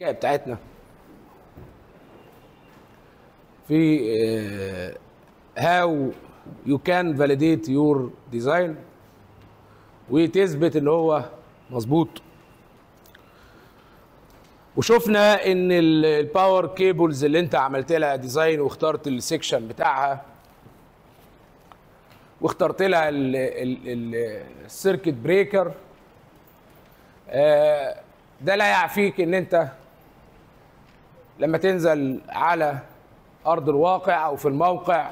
الحكاية بتاعتنا. في how you can validate your design وتثبت ان هو مظبوط. وشفنا إن ال power cables اللي أنت عملت لها design واخترت ال section بتاعها واخترت لها ال circuit breaker ده لا يعفيك إن أنت لما تنزل على أرض الواقع أو في الموقع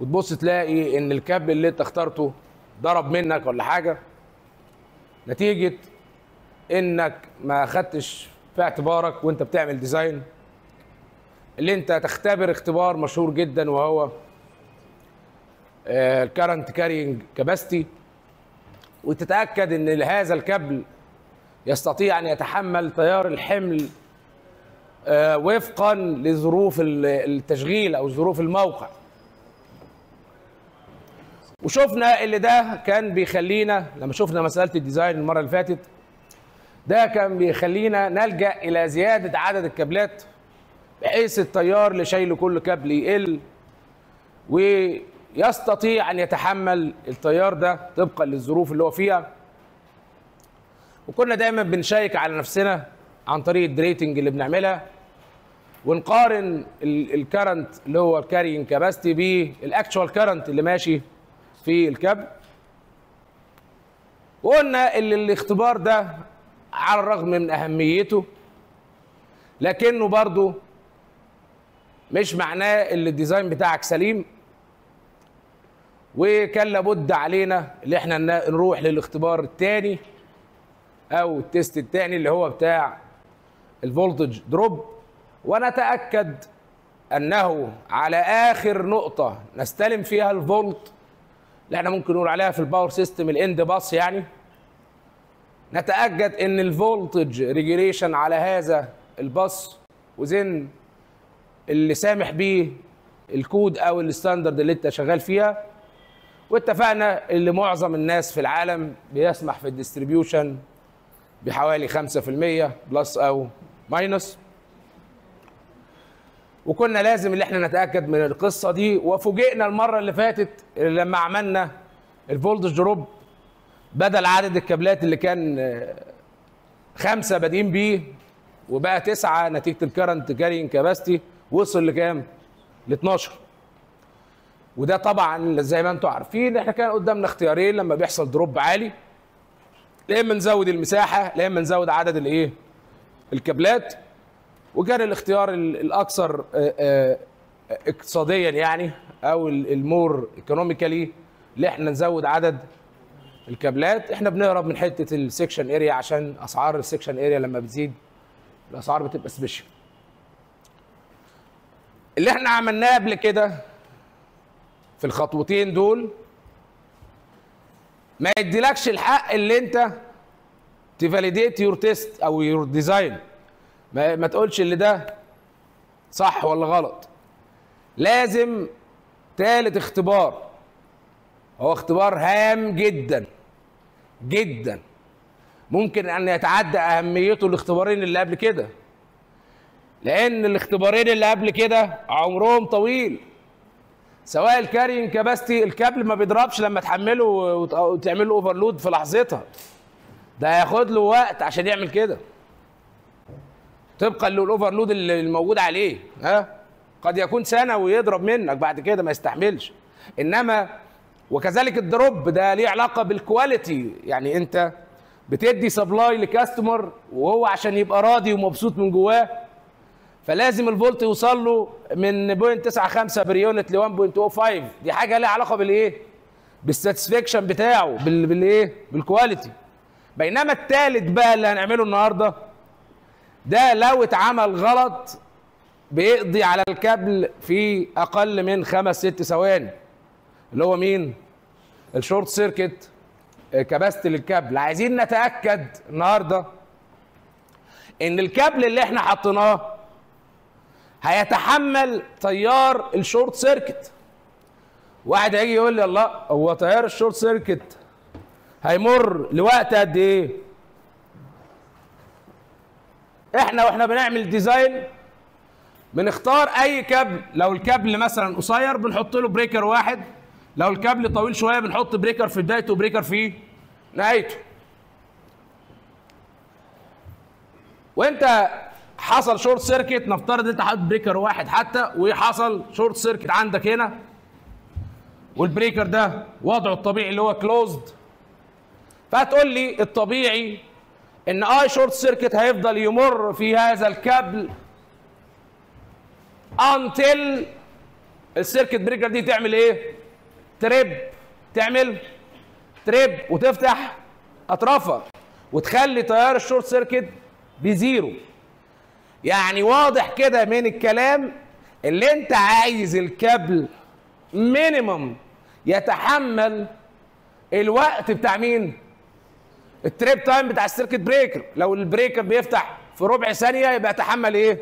وتبص تلاقي إن الكابل اللي أنت اخترته ضرب منك ولا حاجة نتيجة إنك ما خدتش في اعتبارك وأنت بتعمل design اللي أنت تختبر اختبار مشهور جدا وهو ال current carrying capacity وتتأكد إن هذا الكابل يستطيع أن يتحمل تيار الحمل وفقا لظروف التشغيل أو ظروف الموقع. وشفنا اللي ده كان بيخلينا لما شفنا مسألة ال design المرة اللي فاتت ده كان بيخلينا نلجأ إلى زيادة عدد الكابلات بحيث التيار شايله كل كابل يقل ويستطيع أن يتحمل التيار ده طبقا للظروف اللي هو فيها. وكنا دايما بنشيك على نفسنا عن طريق ال derating اللي بنعملها ونقارن ال current اللي هو ال carrying capacity بال actual current اللي ماشي في الكابل وقلنا ان الاختبار ده على الرغم من أهميته لكنه برضه مش معناه إن ال design بتاعك سليم. وكان لابد علينا إن إحنا نروح للاختبار الثاني أو ال test الثاني اللي هو بتاع ال voltage drop ونتأكد أنه على آخر نقطة نستلم فيها الفولت اللي إحنا ممكن نقول عليها في ال power system ال end bus يعني. نتأكد إن ال voltage regulation على هذا ال bus within اللي سامح بيه الكود أو ال standard اللي أنت شغال فيها. واتفقنا اللي معظم الناس في العالم بيسمح في ال distribution بحوالي 5% plus أو minus وكنا لازم اللي إحنا نتأكد من القصة دي وفوجئنا المرة اللي فاتت لما عملنا ال voltage drop بدل عدد الكابلات اللي كان خمسة بادئين بيه وبقى تسعة نتيجة ال current carrying capacity وصل لكام؟ ل 12 وده طبعا زي ما أنتم عارفين إحنا كان قدامنا اختيارين لما بيحصل drop عالي يا إما نزود المساحة يا إما نزود عدد الإيه؟ الكابلات وكان الاختيار الأكثر اقتصاديا يعني أو ال more economically اللي إحنا نزود عدد الكابلات. إحنا بنهرب من حتة ال section area عشان أسعار ال section area لما بتزيد الأسعار بتبقى special اللي إحنا عملناه قبل كده في الخطوتين دول ما يديلكش الحق اللي أنت ت validate your test أو your design ما, ما تقولش اللي ده صح ولا غلط. لازم ثالث اختبار. هو اختبار هام جدا جدا. ممكن أن يتعدى أهميته الاختبارين اللي قبل كده. لأن الاختبارين اللي قبل كده عمرهم طويل. سواء ال carrying capacity الكابل ما بيضربش لما تحمله وتعمل له overload في لحظتها. ده هياخد له وقت عشان يعمل كده. طبقا لل overload اللي الموجود عليه ها؟ قد يكون سنة ويضرب منك بعد كده ما يستحملش. إنما وكذلك ال drop ده ليه علاقة بال quality يعني أنت بتدي supply ل customer وهو عشان يبقى راضي ومبسوط من جواه فلازم الفولت يوصل له من 0.95 per unit ل 1.05 دي حاجة ليها علاقة بالإيه؟ بال satisfaction بتاعه بال... بالإيه؟ بال quality بينما الثالث بقى اللي هنعمله النهارده ده لو اتعمل غلط بيقضي على الكابل في أقل من خمس ست ثواني. اللي هو مين؟ ال short circuit capacity للكابل عايزين نتأكد النهارده إن الكابل اللي إحنا حطيناه هيتحمل تيار ال short circuit. واحد هيجي يقول لي الله هو تيار ال short circuit هيمر لوقت قد إيه؟ إحنا وإحنا بنعمل design بنختار أي كابل. لو الكابل مثلا قصير بنحط له breaker واحد. لو الكابل طويل شوية بنحط breaker في بدايته و breaker في نهايته. وانت حصل short circuit نفترض انت حاطط breaker واحد حتى وحصل short circuit عندك هنا. وال breaker ده وضعه الطبيعي اللي هو closed فهتقول لي الطبيعي إن أي short circuit هيفضل يمر في هذا الكابل until ال circuit breaker دي تعمل إيه؟ trip تعمل trip وتفتح أطرافها وتخلي تيار ال short circuit بزيرو يعني واضح كده من الكلام اللي أنت عايز الكابل minimum يتحمل الوقت بتاع مين؟ ال trip time بتاع ال circuit breaker. لو ال breaker بيفتح في ربع ثانية يبقى يتحمل إيه؟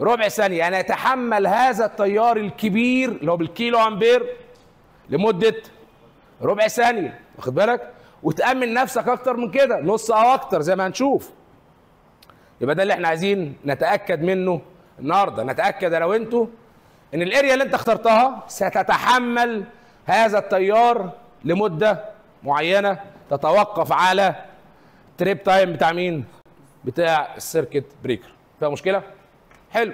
ربع ثانية. يعني يتحمل هذا التيار الكبير اللي هو بالكيلو أمبير لمدة ربع ثانية. واخد بالك؟ وتأمن نفسك أكتر من كده نص أو أكتر زي ما هنشوف. يبقى ده اللي إحنا عايزين نتأكد منه النهارده. نتأكد أنا وانتوا إن ال area اللي أنت اخترتها ستتحمل هذا التيار لمدة معينة. تتوقف على trip time بتاع مين؟ بتاع ال circuit breaker فيها مشكلة؟ حلو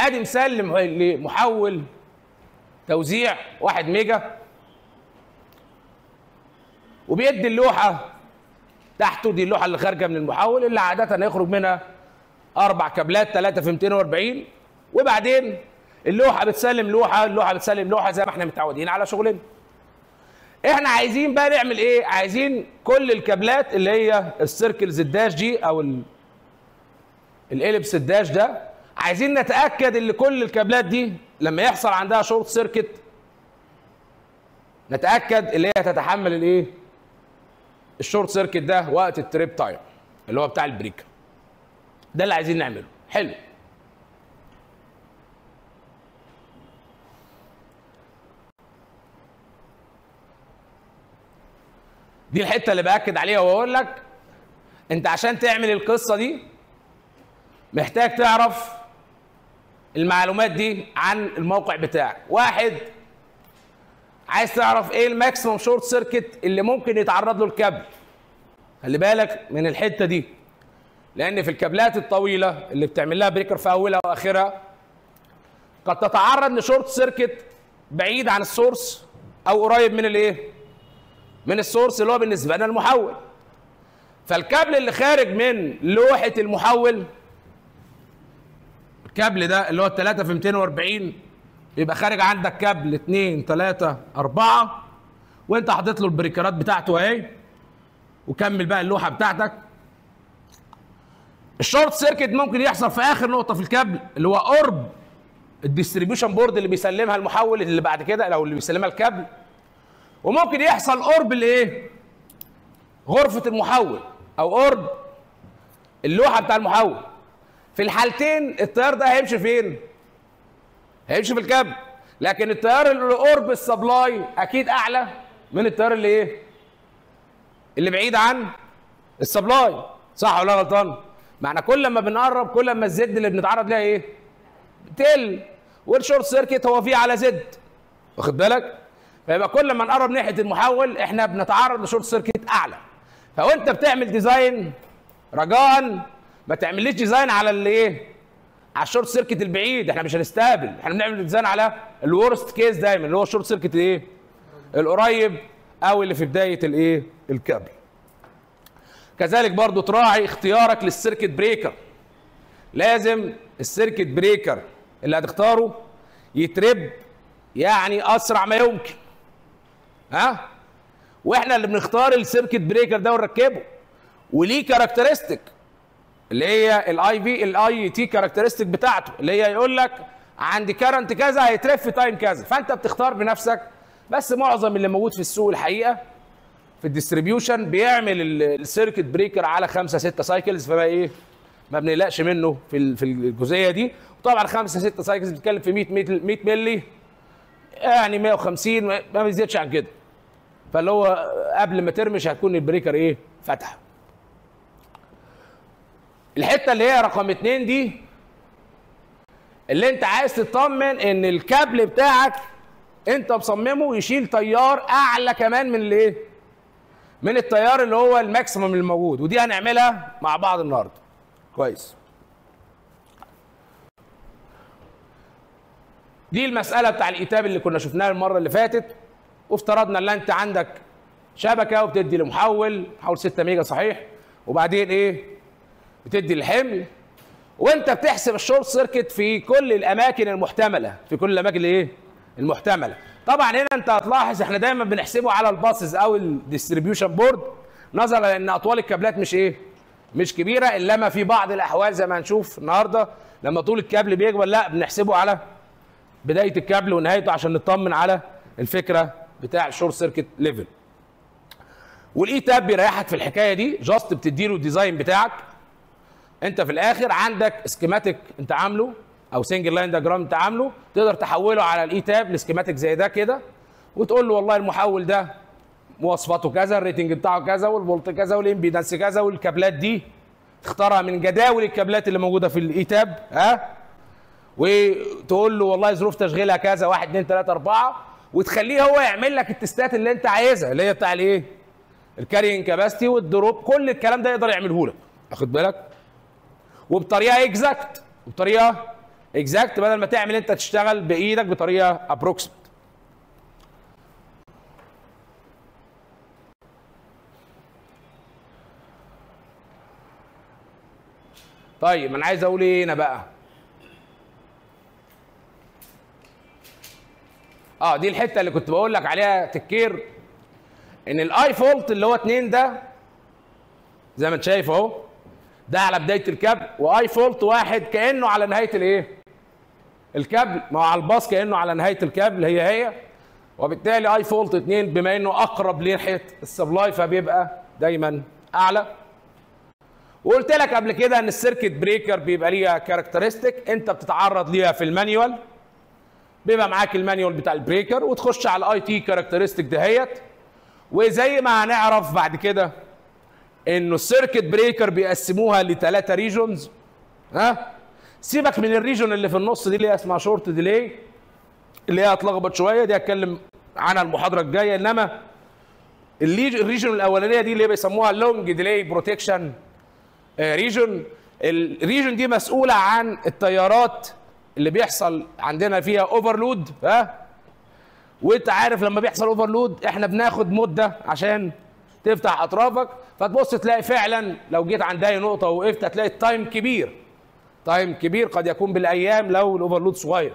أدي مثال لم- لمحول توزيع 1 ميجا وبيدي اللوحة تحته دي اللوحة اللي خارجة من المحول اللي عادة هيخرج منها أربع كابلات ثلاثة في 240 وبعدين اللوحة بتسلم لوحة اللوحة بتسلم لوحة زي ما إحنا متعودين على شغلنا. إحنا عايزين بقى نعمل إيه؟ عايزين كل الكابلات اللي هي ال circles ال dash دي أو ال- ال ellipse ال dash ده عايزين نتأكد إن كل الكابلات دي لما يحصل عندها short circuit نتأكد اللي هي تتحمل الايه؟ ال short circuit ده وقت ال trip time اللي هو بتاع ال break. ده اللي عايزين نعمله. حلو. دي الحتة اللي بأكد عليها وأقول لك أنت عشان تعمل القصة دي محتاج تعرف المعلومات دي عن الموقع بتاعك. واحد عايز تعرف إيه ال maximum short circuit اللي ممكن يتعرض له الكابل؟ خلي بالك من الحتة دي. لأن في الكابلات الطويلة اللي بتعمل لها breaker في أولها وأخرها قد تتعرض ل short circuit بعيد عن ال source أو قريب من الإيه؟ من ال source اللي هو بالنسبة لنا المحول. فالكابل اللي خارج من لوحة المحول الكابل ده اللي هو 3 في 240 يبقى خارج عندك كابل 2 3 4 وانت حاطط له ال breaker ات بتاعته اهي وكمل بقى اللوحة بتاعتك. ال short circuit ممكن يحصل في آخر نقطة في الكابل اللي هو قرب ال distribution board اللي بيسلمها المحول اللي بعد كده أو اللي بيسلمها الكابل. وممكن يحصل قرب الايه غرفة المحول أو قرب اللوحة بتاع المحول. في الحالتين التيار ده هيمشي فين؟ هيمشي في الكابل لكن التيار اللي قرب ال supply أكيد أعلى من التيار اللي إيه؟ اللي بعيد عن ال supply. صح ولا غلطان؟ معنى كل ما بنقرب كل ما ال Z اللي بنتعرض لها إيه؟ بتقل. وال short circuit هو V على Z. واخد بالك؟ فيبقى كل ما نقرب ناحية المحول إحنا بنتعرض ل short circuit أعلى. فوأنت بتعمل design رجاء ما تعمليش design على اللي إيه؟ على ال short circuit البعيد إحنا مش هنستقبل. إحنا بنعمل design على ال worst case دايما اللي هو ال short circuit إيه القريب أو اللي في بداية الايه؟ الكابل. كذلك برضو تراعي اختيارك لل circuit breaker. لازم ال circuit breaker اللي هتختاره ي trip يعني أسرع ما يمكن. ها؟ وإحنا اللي بنختار ال circuit breaker ده ونركبه. وليه characteristic. اللي هي ال I V ال I T characteristic بتاعته اللي هي يقول لك عندي current كذا ه ي trip في time كذا. فأنت بتختار بنفسك بس معظم اللي موجود في السوق الحقيقة في ال distribution بيعمل ال- ال circuit breaker على خمسة ستة cycles فما إيه؟ ما بنقلقش منه في في الجزئية دي. وطبعا 5 6 cycles بتتكلم في 100 100 100 مللي يعني 150 ما بيزيدش عن كده. فاللي هو قبل ما ترمش هتكون ال breaker إيه؟ فتح. الحتة اللي هي رقم اتنين دي اللي انت عايز تطمن ان الكابل بتاعك انت مصممه يشيل تيار اعلى كمان من الايه؟ من التيار اللي هو ال maximum الموجود ودي هنعملها مع بعض النهارده. كويس. دي المسألة بتاع ال ETAP اللي كنا شفناها المرة اللي فاتت وافترضنا ان انت عندك شبكة وبتدي لمحول محول 6 ميجا صحيح وبعدين إيه؟ بتدي الحمل وانت بتحسب ال short circuit في كل الأماكن المحتملة في كل الأماكن الايه المحتملة. طبعا هنا أنت هتلاحظ إحنا دايما بنحسبه على ال buses أو ال distribution board نظرا لأن أطوال الكابلات مش إيه؟ مش كبيرة إلا في بعض الأحوال زي ما هنشوف النهارده لما طول الكابل بيكبر لا بنحسبه على بداية الكابل ونهايته عشان نطمن على الفكرة بتاع ال short circuit level. وال ETAP بيريحك في الحكاية دي just بتديله ال design بتاعك انت في الآخر عندك schematic انت عامله أو single line diagram انت عامله تقدر تحوله على ال ETAP ل schematic زي ده كده وتقول له والله المحول ده مواصفاته كذا ال rating بتاعه كذا والفولت كذا وال impedance كذا والكابلات دي تختارها من جداول الكابلات اللي موجودة في ال ETAP ها وتقول له والله ظروف تشغيلها كذا 1 2 3 4 وتخليه هو يعمل لك ال test ات اللي انت عايزها اللي هي بتاع الايه؟ ال carrying capacity وال drop كل الكلام ده يقدر يعمله لك واخد بالك؟ وبطريقة exact وبطريقه exact بدل ما تعمل انت تشتغل بإيدك بطريقة approximate طيب أنا عايز أقول إيه هنا بقى؟ آه دي الحتة اللي كنت بقول لك عليها تكير. إن ال I fault اللي هو 2 ده زي ما أنت شايف أهو ده على بداية الكابل. و I fault واحد كأنه على نهاية الإيه؟ الكابل. ما هو على الباص كأنه على نهاية الكابل هي هي. وبالتالي I fault 2 بما إنه أقرب لناحية ال supply فبيبقى دايما أعلى. وقلت لك قبل كده إن ال circuit breaker بيبقى ليها characteristic أنت بتتعرض ليها في ال manual. بيبقى معاك ال manual بتاع ال breaker وتخش على ال I t characteristic دهيت. وزي ما هنعرف بعد كده إنه ال circuit breaker بيقسموها لثلاثه regions ها؟ سيبك من ال region اللي في النص دي اللي هي اسمها short delay اللي هي هتلخبط شوية دي هتكلم عنها المحاضرة الجاية. إنما ال region الأولانية دي اللي بيسموها long delay protection region ال region دي مسؤولة عن التيارات اللي بيحصل عندنا فيها overload ها؟ وإنت عارف لما بيحصل overload إحنا بناخد مدة عشان تفتح أطرافك. فتبص تلاقي فعلا لو جيت عند أي نقطة ووقفت هتلاقي ال time كبير. time كبير قد يكون بالأيام لو ال overload صغير.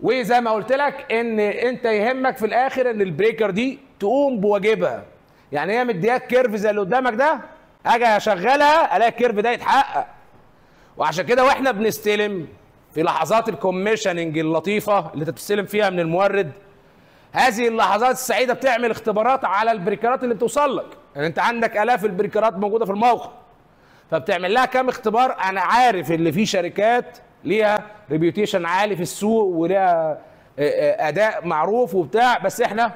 وزي ما قلت لك إن أنت يهمك في الآخر إن ال breaker دي تقوم بواجبها. يعني هي مدياك curve زي اللي قدامك ده أجي أشغلها ألاقي ال curve ده يتحقق. وعشان كده وإحنا بنستلم في لحظات ال commissioning اللطيفة اللي انت بتستلم فيها من المورد هذه اللحظات السعيدة بتعمل اختبارات على ال breaker ات اللي بتوصل لك. يعني انت عندك آلاف ال breaker ات موجودة في الموقع. فبتعمل لها كام اختبار؟ أنا عارف اللي في شركات ليها reputation عالي في السوق وليها آه، آه، أداء معروف وبتاع بس إحنا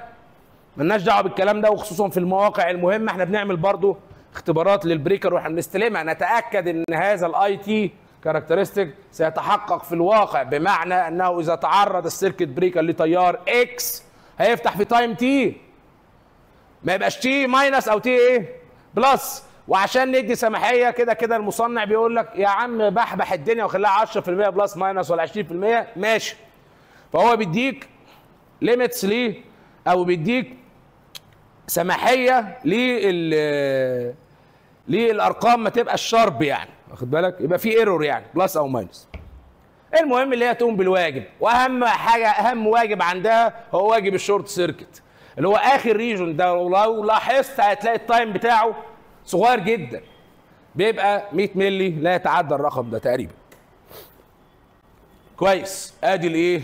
ملناش دعوة بالكلام ده وخصوصا في المواقع المهمة. إحنا بنعمل برضو اختبارات لل breaker وإحنا بنستلمها. نتاكد إن هذا ال I t characteristic سيتحقق في الواقع بمعنى أنه إذا تعرض ال circuit breaker لتيار X هيفتح في time t ما يبقاش t minus أو t إيه؟ plus وعشان ندي سماحية كده كده المصنع بيقول لك يا عم بحبح الدنيا وخليها 10% plus minus ولا 20% ماشي. فهو بيديك limits ليه أو بيديك سماحية لل للأرقام ما تبقى ال sharp يعني. واخد بالك؟ يبقى في error يعني plus أو minus المهم اللي هي تقوم بالواجب. وأهم حاجة أهم واجب عندها هو واجب ال short circuit اللي هو آخر region ده. لو لاحظت هتلاقي ال time بتاعه صغير جدا. بيبقى 100 مللي لا يتعدى الرقم ده تقريبا. كويس. آدي الإيه؟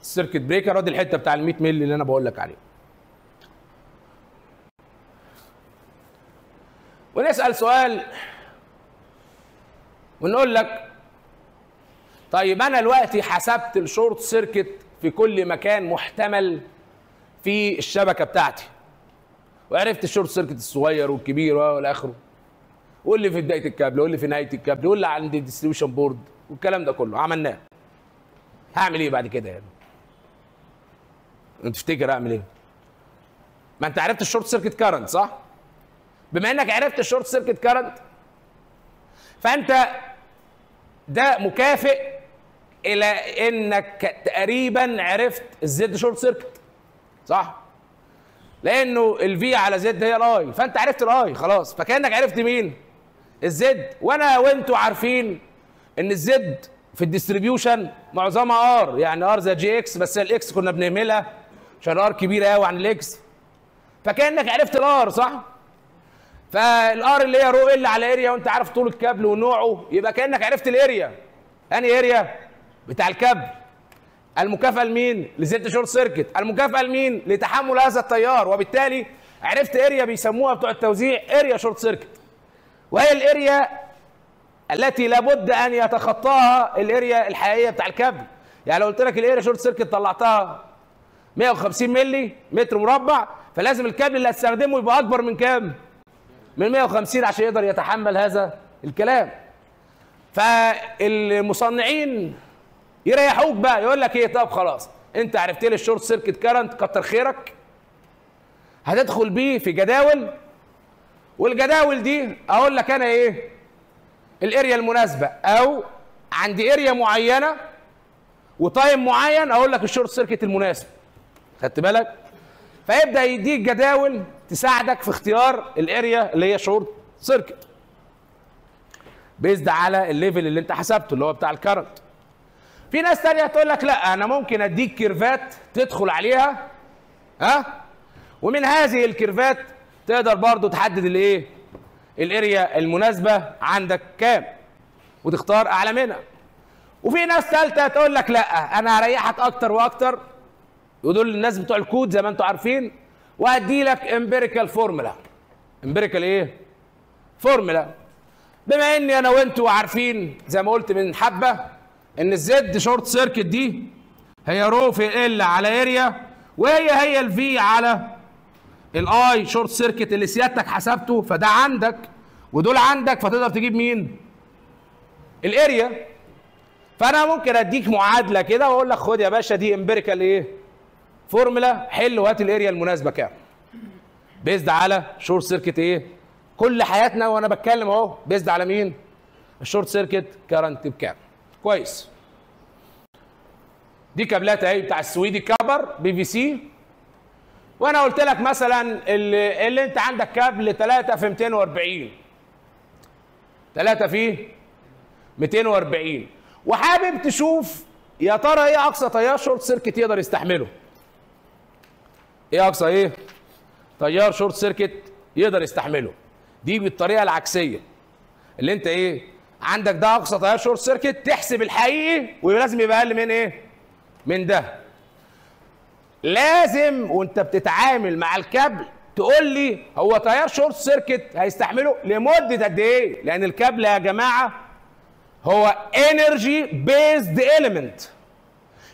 ال circuit breaker آدي الحتة بتاع ال 100 مللي اللي أنا بقول لك عليه ونسأل سؤال ونقول لك طيب أنا دلوقتي حسبت ال short circuit في كل مكان محتمل في الشبكة بتاعتي. وعرفت ال short circuit الصغير والكبير والى اخره قول لي في بداية الكابل قول لي في نهاية الكابل قول لي عند ال distribution board والكلام ده كله. عملناه. هعمل إيه بعد كده يعني انت تفتكر اعمل إيه؟ ما أنت عرفت ال short circuit current صح؟ بما إنك عرفت ال short circuit current فأنت ده مكافئ إلى إنك تقريبا عرفت ال Z short circuit. صح؟ لأنه ال V على Z هي ال I فأنت عرفت ال I خلاص. فكأنك عرفت مين؟ ال Z. وأنا وأنتوا عارفين إن ال Z في ال distribution معظمها R يعني R زي jX بس ال X كنا بنهملها عشان R كبيرة قوي عن ال X فكأنك عرفت ال R صح؟ فال R اللي هي rho L على area وأنت عارف طول الكابل ونوعه يبقى كأنك عرفت ال area أنهي area بتاع الكابل المكافأة لمين؟ ل Z short circuit. المكافأة لمين؟ لتحمل هذا التيار. وبالتالي عرفت area بيسموها بتوع التوزيع area short circuit وهي ال area التي لابد أن يتخطاها ال area الحقيقية بتاع الكابل يعني لو قلت لك ال area short circuit طلعتها 150 مللي متر مربع فلازم الكابل اللي هتستخدمه يبقى أكبر من كام؟ من 150 عشان يقدر يتحمل هذا الكلام. فالمصنعين يريحوك بقى يقول لك إيه طب خلاص. أنت عرفت لي ال short circuit current كتر خيرك. هتدخل بيه في جداول. والجداول دي أقول لك أنا إيه ال area المناسبة. أو عندي area معينة و time معين أقول لك ال short circuit المناسب. خدت بالك؟ فيبدأ يديك جداول تساعدك في اختيار ال area اللي هي short circuit. based على ال level اللي أنت حسبته اللي هو بتاع ال current في ناس تانية تقول لك لا أنا ممكن أديك curve ات تدخل عليها ها؟ ومن هذه ال curve ات تقدر برضو تحدد الإيه؟ ال area المناسبة عندك كام؟ وتختار أعلى منها. وفي ناس ثالثه تقول لك لا أنا هريحك أكتر وأكتر. ودول الناس بتوع الكود زي ما أنتم عارفين. وأدي لك empirical formula empirical إيه؟ فورمولا بما إني أنا وأنتوا عارفين زي ما قلت من حبة إن ال Z short circuit دي هي rho في L على area وهي هي ال V على ال I short circuit اللي سيادتك حسبته فده عندك ودول عندك فتقدر تجيب مين؟ ال area فأنا ممكن أديك معادلة كده وأقول لك خد يا باشا دي empirical إيه؟ فورمولا حل وهات ال area المناسبة كام. based على short circuit إيه؟ كل حياتنا وأنا بتكلم أهو based على مين؟ ال short circuit current بكام. كويس. دي كابلات اهي بتاع السويدي copper PVC. وأنا قلت لك مثلا اللي, اللي انت عندك كابل 3 في 240 3 في 240 وحابب تشوف يا ترى إيه اقصى تيار short circuit يقدر يستحمله؟ إيه اقصى إيه تيار short circuit يقدر يستحمله؟ دي بالطريقة العكسية. اللي انت إيه عندك ده أقصى تيار short circuit تحسب الحقيقي ولازم يبقى أقل من إيه؟ من ده. لازم وأنت بتتعامل مع الكابل تقول لي هو تيار short circuit هيستحمله لمدة قد إيه؟ لأن الكابل يا جماعة هو energy based element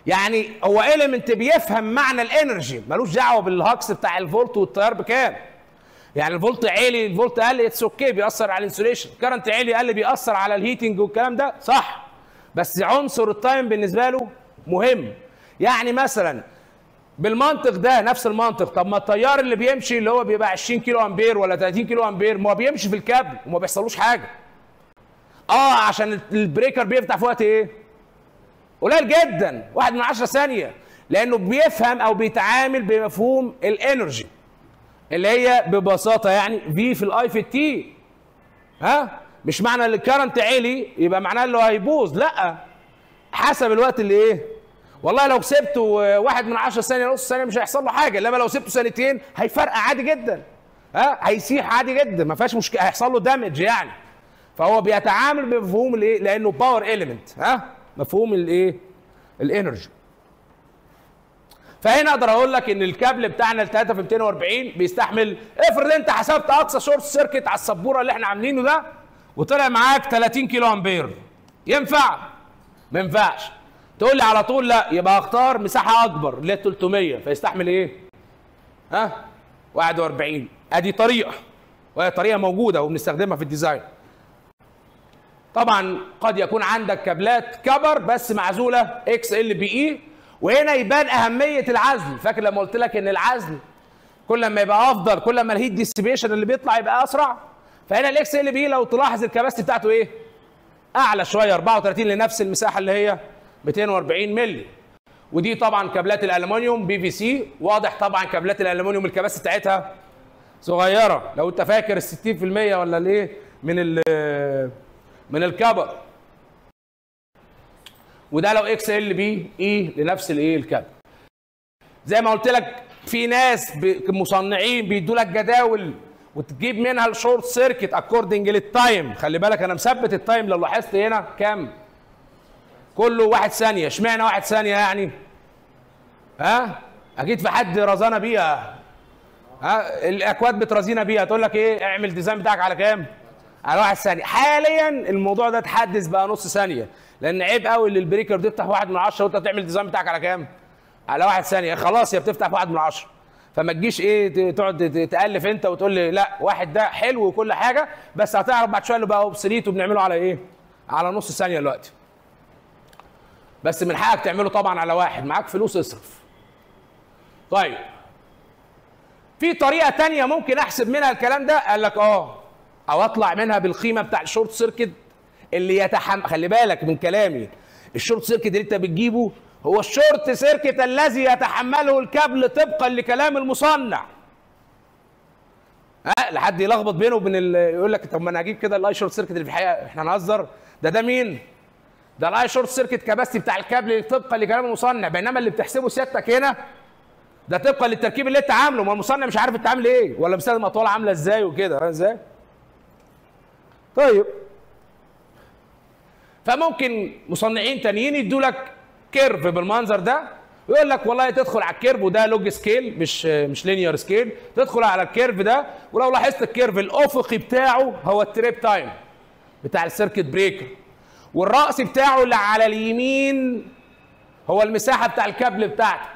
يعني هو element بيفهم معنى ال energy ملوش دعوة بالهكس بتاع الفولت والتيار بكام. يعني الفولت عالي الفولت قل it's okay بيأثر على ال insulation. current عالي قل بيأثر على ال heating والكلام ده. صح. بس عنصر ال time بالنسبة له مهم. يعني مثلا بالمنطق ده نفس المنطق. طب ما التيار اللي بيمشي اللي هو بيبقى 20 كيلو أمبير ولا 30 كيلو أمبير ما بيمشي في الكابل وما بيحصلوش حاجة. آه عشان ال breaker بيفتح في وقت إيه؟ قليل جدا واحد من عشرة ثانية. لأنه بيفهم أو بيتعامل بمفهوم ال energy. اللي هي ببساطة يعني V في ال I في ال T ها؟ مش معنى ان ال current عالي يبقى معناه إنه هيبوظ. لا. حسب الوقت اللي إيه. والله لو سبته واحد من عشرة ثانية نص ثانية مش هيحصل له حاجة. إنما لو سبته ثانيتين هيفرقع عادي جدا. ها؟ هيسيح عادي جدا. ما فيهاش مشكلة. هيحصل له damage يعني. فهو بيتعامل بمفهوم الايه لأنه power element ها؟ مفهوم الايه ال energy فهنا أقدر أقول لك ان الكابل بتاعنا ال 3 في 240 بيستحمل. افرض انت حسبت اقصى short circuit على السبوره اللي إحنا عاملينه ده وطلع معاك 30 كيلو امبير. ينفع؟ ما ينفعش. تقول لي على طول لا يبقى اختار مساحه اكبر اللي هي 300 فيستحمل إيه؟ ها؟ 41 ادي طريقه وهي طريقه موجوده وبنستخدمها في ال design. طبعا قد يكون عندك كابلات كبر بس معزولة XLPE وهنا يبان أهمية العزل. فاكر لما قلت لك إن العزل كل ما يبقى أفضل كل ما ال heat distribution اللي بيطلع يبقى أسرع؟ فهنا ال XLP لو تلاحظ ال capacity بتاعته إيه؟ أعلى شوية 34 لنفس المساحة اللي هي 240 مللي. ودي طبعا كابلات الالومنيوم PVC واضح طبعا كابلات الالومنيوم ال capacity بتاعتها صغيرة. لو أنت فاكر ال 60% ولا الإيه؟ من ال من ال copper. وده لو XLPE لنفس الايه الكابل زي ما قلت لك في ناس مصنعين بيدوا لك جداول وتجيب منها ال short circuit according لل time خلي بالك أنا مثبت ال time لو لاحظت هنا كام؟ كله واحد ثانية. اشمعنى واحد ثانية يعني؟ ها؟ أكيد في حد رازينا بيها. ها؟ الأكواد بترازينا بيها. تقول لك إيه؟ اعمل ال design بتاعك على كام؟ على واحد ثانية حاليا الموضوع ده اتحدث بقى نص ثانية. لأن عيب قوي اللي ال breaker دي تفتح واحد من عشرة وانت تعمل ال design بتاعك على كام؟ على واحد ثانية. خلاص هي بتفتح واحد من عشرة. فما تجيش إيه تقعد تألف انت وتقول لي لا واحد ده حلو وكل حاجة بس هتعرف بعد شوية انه بقى obsolete وبنعمله على إيه؟ على نص ثانية دلوقتي. بس من حقك تعمله طبعا على واحد. معاك فلوس اصرف. طيب. في طريقة تانية ممكن أحسب منها الكلام ده؟ قال لك آه. أو أطلع منها بالقيمه بتاع ال short circuit اللي يتحمل خلي بالك من كلامي. ال short circuit اللي انت بتجيبه هو ال short circuit الذي يتحمله الكابل طبقا لكلام المصنع. ها لحد يلخبط بينه وبين يقول لك طب ما أنا أجيب كده ال I short circuit اللي في الحقيقة إحنا نهزر؟ ده ده مين؟ ده ال I short circuit capacity بتاع الكابل طبقا لكلام المصنع. بينما اللي بتحسبه سيادتك هنا ده طبقا للتركيب اللي انت عامله. ما المصنع مش عارف انت عامل إيه ولا مستخدم اطوال عاملة إزاي وكده إزاي؟ طيب. فممكن مصنعين تانيين يدوا لك curve بالمنظر ده ويقول لك والله تدخل على ال curve وده log scale مش مش linear scale تدخل على ال curve ده ولو لاحظت ال curve الأفقي بتاعه هو ال trip time بتاع ال circuit breaker والرأس بتاعه اللي على اليمين هو المساحة بتاع الكابل بتاعتك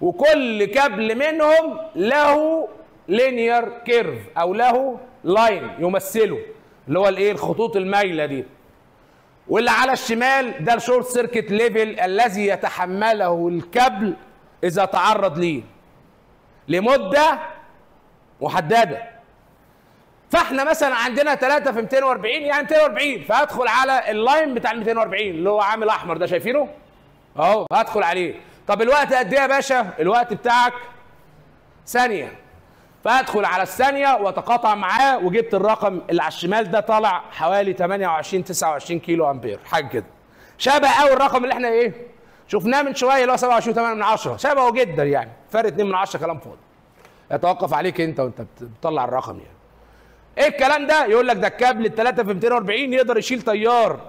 وكل كابل منهم له linear curve أو له line يمثله اللي هو الإيه؟ الخطوط المايلة دي. واللي على الشمال ده ال short circuit level الذي يتحمله الكابل إذا تعرض ليه. لمدة محددة. فإحنا مثلا عندنا 3 في 240 يعني 240 فهدخل على اللاين بتاع ال 240 اللي هو عامل أحمر ده شايفينه؟ أهو هدخل عليه. طب الوقت قد إيه يا باشا؟ الوقت بتاعك ثانية. فادخل على الثانية واتقاطع معاه وجبت الرقم اللي على الشمال ده طالع حوالي 28 29 كيلو أمبير حاجة كده. شبه قوي الرقم اللي إحنا إيه؟ شفناه من شوية اللي هو 27 8 من 10 شبهه جدا يعني. فرق 2 من 10 كلام فاضي. يتوقف عليك أنت وأنت بت- بتطلع الرقم يعني. إيه الكلام ده؟ يقول لك ده الكابل ال 3 في 240 يقدر يشيل تيار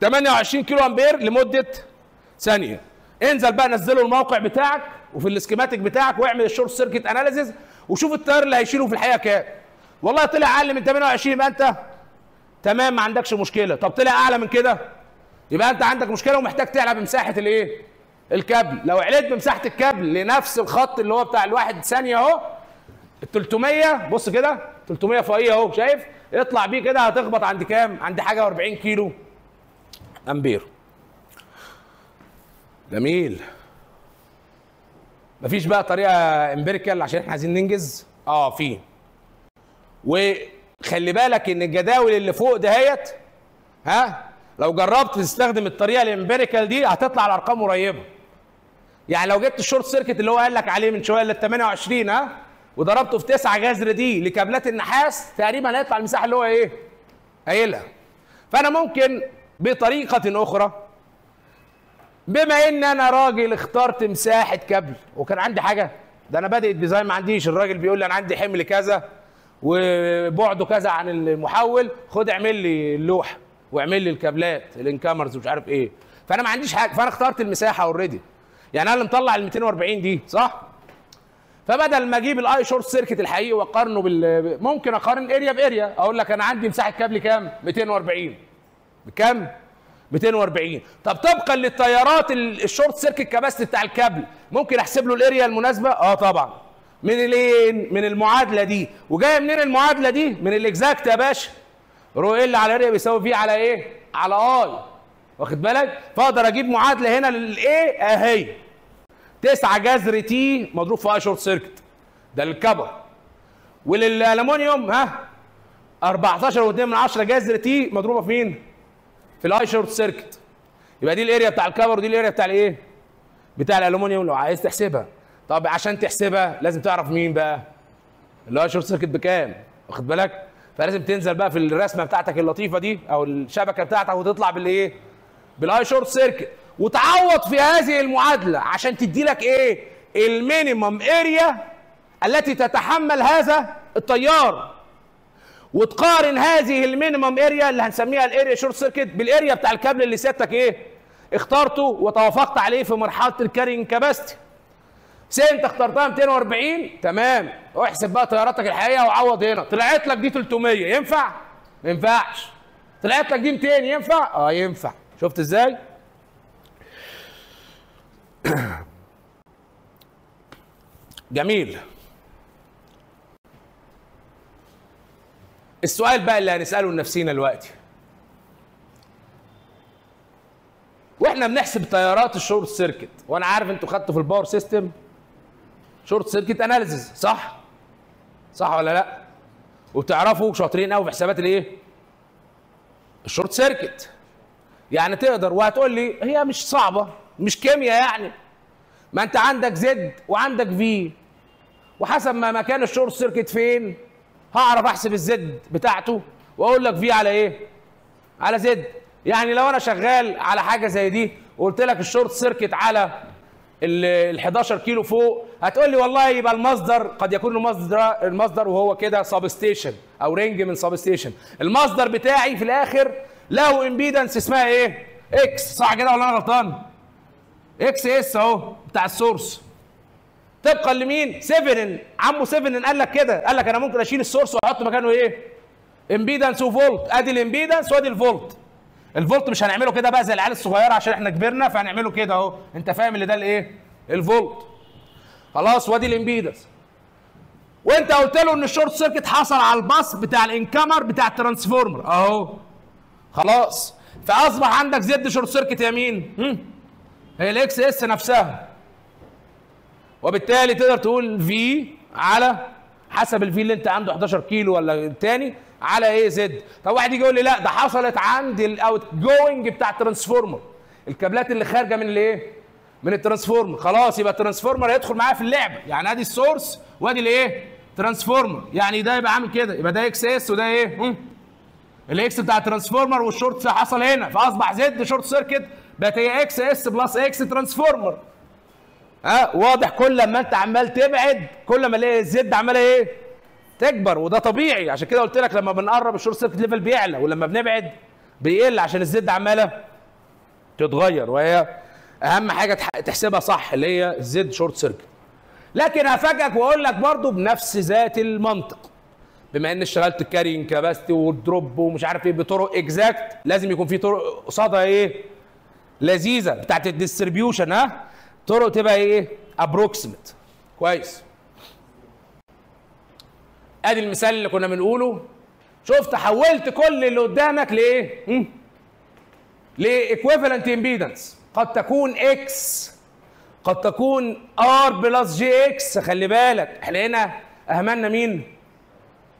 28 كيلو أمبير لمدة ثانية. انزل بقى نزله الموقع بتاعك وفي ال schematic بتاعك واعمل ال short circuit analysis وشوف التيار اللي هيشيله في الحقيقة كام. والله طلع أقل من 28 يبقى أنت تمام ما عندكش مشكلة. طب طلع أعلى من كده يبقى أنت عندك مشكلة ومحتاج تعلى بمساحة الإيه؟ الكابل. لو عليت بمساحة الكابل لنفس الخط اللي هو بتاع الواحد ثانية أهو ال 300 بص كده 300 فوقيه أهو شايف؟ اطلع بيه كده هتخبط عند كام؟ عند حاجة و40 كيلو أمبير. جميل. مفيش بقى طريقة empirical عشان إحنا عايزين ننجز؟ آه في. وخلي بالك إن الجداول اللي فوق دهيت ها لو جربت تستخدم الطريقة ال empirical دي هتطلع الأرقام قريبة. يعني لو جبت ال short circuit اللي هو قال لك عليه من شوية اللي 28 ها وضربته في 9 جذر تي لكابلات النحاس تقريبا هيطلع المساحة اللي هو إيه؟ قايلها فأنا ممكن بطريقة أخرى بما ان أنا راجل اخترت مساحة كابل وكان عندي حاجة ده أنا بادئ ال design ما عنديش الراجل بيقول لي أنا عندي حمل كذا وبعده كذا عن المحول خد اعمل لي اللوحة واعمل لي الكابلات ال incomers ومش عارف إيه. فانا ما عنديش حاجة فانا اخترت المساحة already يعني أنا اللي مطلع ال 240 دي صح؟ فبدل ما أجيب ال I short circuit الحقيقي واقارنه بال ممكن اقارن area ب area أقول لك أنا عندي مساحة كابل كام؟ 240 بكام؟ 240 طب طبقا للتيارات ال- ال short circuit capacity بتاع الكابل ممكن أحسب له ال area المناسبة؟ آه طبعا. منين من المعادلة دي. وجاية منين المعادلة دي؟ من ال exact يا باشا. rho L على area بيساوي V على إيه؟ على I. واخد بالك؟ فأقدر أجيب معادلة هنا للايه أهي. 9 جذر t مضروب في I short circuit. ده لل copper. وللالومنيوم ها؟ 14 و2 من 10 جذر t مضروبة في مين؟ في ال I short circuit يبقى دي ال area بتاع ال copper ودي ال area بتاع الايه؟ بتاع الألومنيوم لو عايز تحسبها طب عشان تحسبها لازم تعرف مين بقى؟ ال I short circuit بكام؟ واخد بالك؟ فلازم تنزل بقى في الرسمة بتاعتك اللطيفة دي أو الشبكة بتاعتك وتطلع بالإيه؟ بال I short circuit وتعوض في هذه المعادلة عشان تدي لك إيه؟ ال minimum area التي تتحمل هذا التيار وتقارن هذه ال minimum area اللي هنسميها ال area short circuit بال area بتاع الكابل اللي سيادتك إيه؟ اخترته وتوافقت عليه في مرحلة ال carrying capacity سي انت اخترتها 240 تمام. واحسب بقى تياراتك الحقيقية وعوض هنا. طلعت لك دي 300 ينفع؟ ما ينفعش. طلعت لك دي 200 ينفع؟ آه ينفع. شفت إزاي؟ جميل. السؤال بقى اللي هنسأله لنفسينا دلوقتي. وإحنا بنحسب تيارات ال short circuit وأنا عارف أنتوا خدتوا في ال power system short circuit analysis صح؟ صح ولا لا؟ وبتعرفوا شاطرين قوي في حسابات الايه؟ ال short circuit. يعني تقدر وهتقول لي هي مش صعبة مش كيمياء يعني. ما انت عندك Z وعندك V. وحسب ما مكان ال short circuit فين هعرف احسب ال Z بتاعته واقول لك V على إيه؟ على Z. يعني لو أنا شغال على حاجة زي دي وقلت لك ال short circuit على ال 11 كيلو فوق هتقول لي والله يبقى المصدر قد يكون المصدر المصدر وهو كده substation أو ring من substation المصدر بتاعي في الآخر له impedance اسمها إيه؟ X صح كده ولا أنا غلطان؟ X S أهو بتاع ال source طبقا لمين؟ Thevenin عمو Thevenin قال لك كده. قال لك أنا ممكن أشيل ال source وأحط مكانه إيه؟ impedance وفولت أدي ال impedance وأدي الفولت الفولت مش هنعمله كده بقى زي العيال الصغيرة عشان إحنا كبرنا فهنعمله كده أهو. أنت فاهم اللي ده الايه؟ الفولت خلاص وأدي ال impedance وأنت قلت له إن ال short circuit حصل على الباص بتاع ال incomer بتاع ال transformer. أهو. خلاص. فأصبح عندك Z short circuit مين؟ هي ال X S نفسها. وبالتالي تقدر تقول V على حسب الفي اللي انت عنده 11 كيلو ولا التاني على إيه Z طب واحد يجي يقول لي لا ده حصلت عند ال outgoing بتاع ال transformer الكابلات اللي خارجة من الايه؟ من ال transformer. خلاص يبقى ال transformer هيدخل معايا في اللعبه يعني ادي ال source وادي الايه؟ transformer. يعني ده يبقى عامل كده. يبقى ده XS وده إيه؟ ال X بتاع ال transformer وال short حصل هنا. فأصبح Z short circuit بقت هي XS plus X transformer. ها واضح كل ما انت عمال تبعد كل ما الاقي ال Z عماله إيه؟ تكبر وده طبيعي. عشان كده قلت لك لما بنقرب ال short circuit level بيعلى ولما بنبعد بيقل عشان ال Z عمالة تتغير وهي أهم حاجة تح- تحسبها صح اللي هي ال Z short circuit. لكن هفاجئك وأقول لك برضو بنفس ذات المنطق. بما ان اشتغلت ال carrying capacity وال drop ومش عارف إيه بطرق exact لازم يكون في طرق قصادها إيه؟ لذيذة بتاعت ال distribution ها؟ طرق تبقى إيه؟ approximate كويس. ادي المثال اللي كنا بنقوله. شفت حولت كل اللي قدامك لإيه؟ ل equivalent impedance قد تكون X قد تكون R plus jX خلي بالك إحنا هنا أهملنا مين؟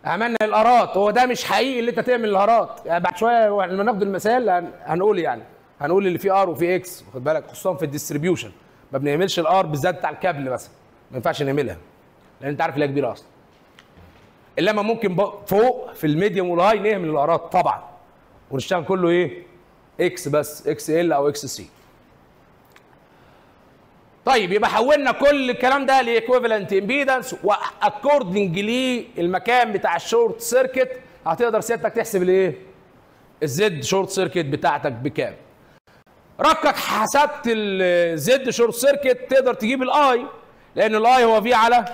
أهملنا ال R ات. هو ده مش حقيقي اللي أنت تهمل ال R ات. يعني بعد شوية لما ناخد المثال هن- هنقول يعني هنقول اللي فيه ار وفيه إكس واخد بالك؟ خصوصا في الديستريبيوشن ما بنعملش الآر بالذات بتاع الكابل مثلا. ما ينفعش نعملها لأن أنت عارف هي كبيرة أصلا. إنما ممكن فوق في الميديوم والهاي نعمل الآرات طبعا. ونشتغل كله إيه؟ إكس بس إكس إل أو إكس سي. طيب يبقى حولنا كل الكلام ده لايكويفالنت امبيدنس واكوردنج للمكان بتاع الشورت سيركت هتقدر سيادتك تحسب الإيه؟ ال Z short circuit بتاعتك بكام؟ ركك حسبت ال Z short circuit تقدر تجيب ال I لأن ال I هو V على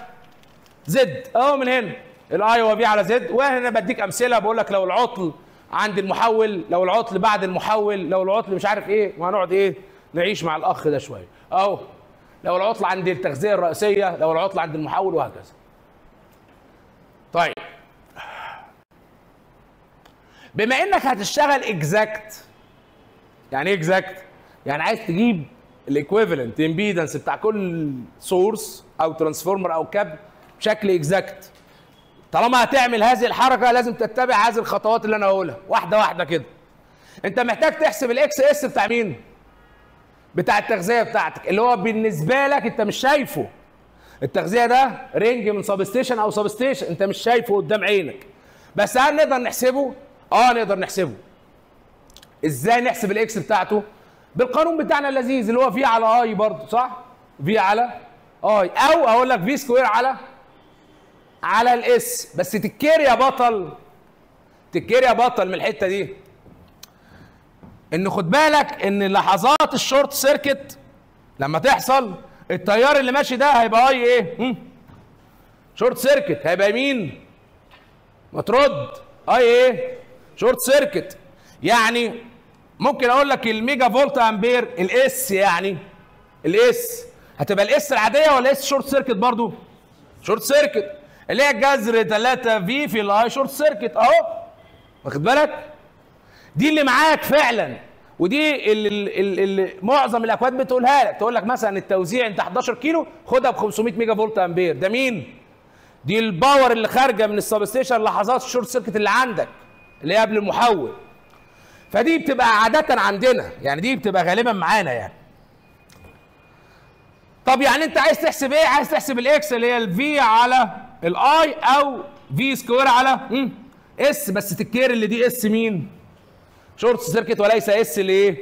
Z. أهو من هنا. ال I هو V على Z. وهنا بديك أمثلة. بقول لك لو العطل عند المحول لو العطل بعد المحول لو العطل مش عارف إيه وهنقعد إيه نعيش مع الأخ ده شوية. أهو. لو العطل عند التغذية الرئيسية لو العطل عند المحول وهكذا. طيب. بما إنك هتشتغل exact يعني إيه exact يعني عايز تجيب ال equivalent impedance بتاع كل source أو transformer أو كابل بشكل exact طالما هتعمل هذه الحركة لازم تتبع هذه الخطوات اللي أنا هقولها. واحدة واحدة كده. أنت محتاج تحسب ال XS بتاع مين؟ بتاع التغذية بتاعتك. اللي هو بالنسبة لك أنت مش شايفه. التغذية ده رينج من substation أو substation أنت مش شايفه قدام عينك. بس هل نقدر نحسبه؟ آه نقدر نحسبه. إزاي نحسب ال X بتاعته؟ بالقانون بتاعنا اللذيذ اللي هو V على I برضه صح؟ V على I أو أقول لك V square على على ال S بس take care يا بطل. take care يا بطل من الحتة دي. إن خد بالك إن لحظات ال short circuit لما تحصل التيار اللي ماشي ده هيبقى I إيه؟ short circuit هيبقى مين ما ترد. I إيه؟ short circuit يعني ممكن أقول لك الميجا فولت امبير ال S يعني ال S. هتبقى ال S العادية ولا S short circuit برضو؟ short circuit. اللي هي جذر 3 V في ال I short circuit اهو. واخد بالك؟ دي اللي معاك فعلا. ودي اللي, اللي, اللي معظم الاكواد بتقولها لك. تقول لك مثلا التوزيع انت 11 كيلو خدها ب 500 ميجا فولت امبير. ده مين؟ دي ال power اللي خارجة من ال substation لحظات ال short circuit اللي عندك اللي هي قبل المحول. فدي بتبقى عادة عندنا. يعني دي بتبقى غالبا معانا يعني. طب يعني انت عايز تحسب إيه؟ عايز تحسب ال X اللي هي ال V على ال I أو V square على S بس take care اللي دي S مين؟ short circuit وليس S الايه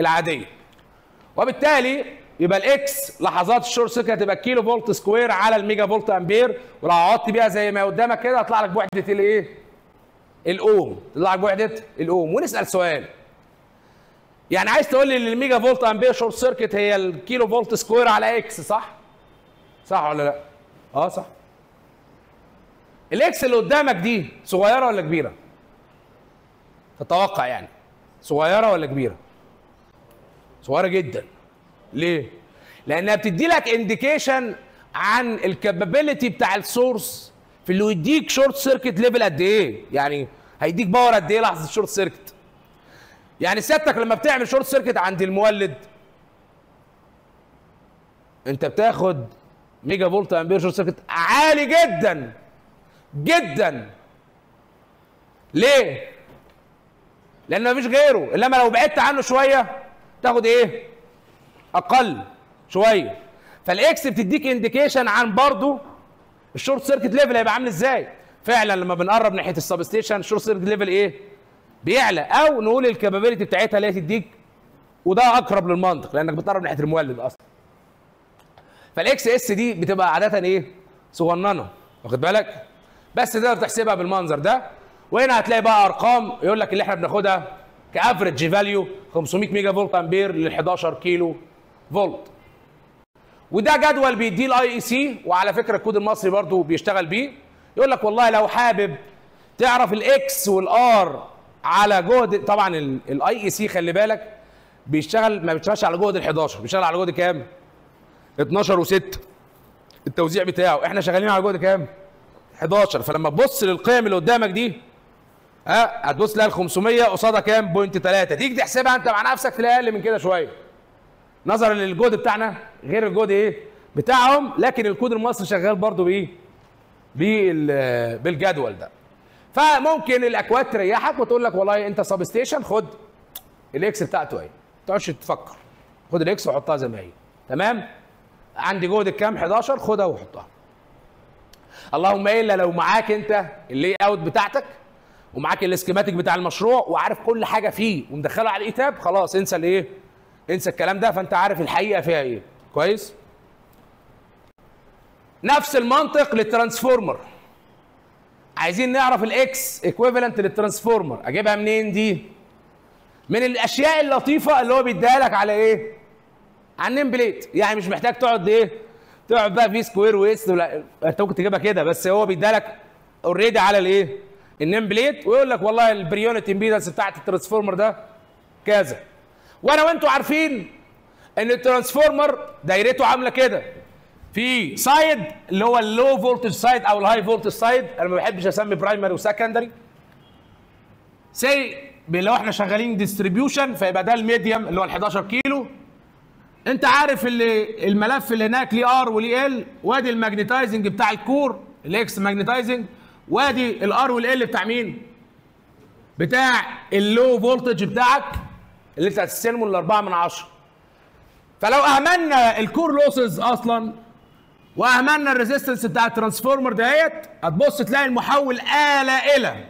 العادية. وبالتالي يبقى ال X لحظات ال short circuit هتبقى كيلو فولت square على الميجا فولت أمبير ولو عوضت بيها زي ما قدامك كده هيطلع لك بوحدة الايه الأوم. تطلع لك بوحده الأوم. ونسأل سؤال. يعني عايز تقول لي إن الميجا فولت امبير short circuit هي الكيلو فولت square على X صح؟ صح ولا لأ؟ آه صح. ال X اللي قدامك دي صغيرة ولا كبيرة؟ تتوقع يعني. صغيرة ولا كبيرة؟ صغيرة جدا. ليه؟ لأنها بتدي لك indication عن ال capability بتاع ال source في اللي يديك short circuit level قد إيه؟ يعني هيديك power قد إيه لحظة ال short circuit يعني سيادتك لما بتعمل short circuit عند المولد أنت بتاخد ميجا فولت أمبير short circuit عالي جدا جدا. ليه؟ لأن مفيش غيره إنما لو بعدت عنه شوية تاخد إيه؟ أقل شوية. فال X بتديك indication عن برضو ال short circuit level هيبقى عامل إزاي؟ فعلا لما بنقرب ناحية ال substation ال short circuit level إيه؟ بيعلى أو نقول ال capability بتاعتها اللي هي تديك وده أقرب للمنطق لأنك بتقرب ناحية المولد أصلا. فال Xs دي بتبقى عادة إيه؟ صغننة واخد بالك؟ بس تقدر تحسبها بالمنظر ده. وهنا هتلاقي بقى أرقام يقول لك اللي إحنا بناخدها ك average value 500 ميجا فولت أمبير لل 11 كيلو فولت. وده جدول بيديه ال IEC وعلى فكرة الكود المصري برضو بيشتغل بيه. يقول لك والله لو حابب تعرف ال X وال R على جهد طبعا ال IEC خلي بالك بيشتغل ما بيشتغلش على جهد ال 11 بيشتغل على جهد كام؟ 12 و6 التوزيع بتاعه. إحنا شغالين على جهد كام؟ 11 فلما تبص للقيم اللي قدامك دي ها هتبص تلاقي ال 500 قصادها كام؟ point 3 تيجي تحسبها أنت مع نفسك تلاقي أقل من كده شوية. نظرا للجهد بتاعنا غير الجهد إيه؟ بتاعهم لكن الكود المصري شغال برضه بإيه؟ بال- بالجدول ده. فممكن الأكواد تريحك وتقول لك والله أنت substation خد ال X بتاعته أهي. ما تقعدش تفكر. خد ال X وحطها زي ما هي. تمام؟ عندي جهد كام؟ 11 خدها وحطها. اللهم إلا لو معاك أنت ال layout بتاعتك ومعاك ال schematic بتاع المشروع وعارف كل حاجة فيه ومدخله على ال ETAP خلاص انسى الايه انسى الكلام ده فانت عارف الحقيقة فيها إيه. كويس؟ نفس المنطق لل transformer. عايزين نعرف ال X equivalent لل transformer. أجيبها منين دي؟ من الأشياء اللطيفة اللي هو بيديها لك على إيه؟ على ال name plate يعني مش محتاج تقعد إيه؟ تقعد بقى V square و S ولا أنت ممكن تجيبها كده بس هو بيدالك already على الإيه؟ ال name plate ويقول لك والله ال per unit impedance بتاعت ال transformer ده كذا. وأنا وانتوا عارفين ان ال transformer دايرته عامله كده. في side اللي هو ال low voltage side أو ال high voltage side أنا ما بحبش اسمي primary و secondary سي لو إحنا شغالين distribution فيبقى ده ال medium اللي هو ال 11 كيلو. انت عارف اللي الملف اللي هناك ليه R وليه L وادي ال magnetizing بتاع الكور الاكس ماجنتايزنج وادي الار والال بتاع مين؟ بتاع ال low voltage بتاعك. اللي انت هتستلمه الأربعة من عشرة. فلو أهملنا ال core losses أصلا وأهملنا ال resistance بتاع ال transformer دهيت هتبص تلاقي المحول آل إلى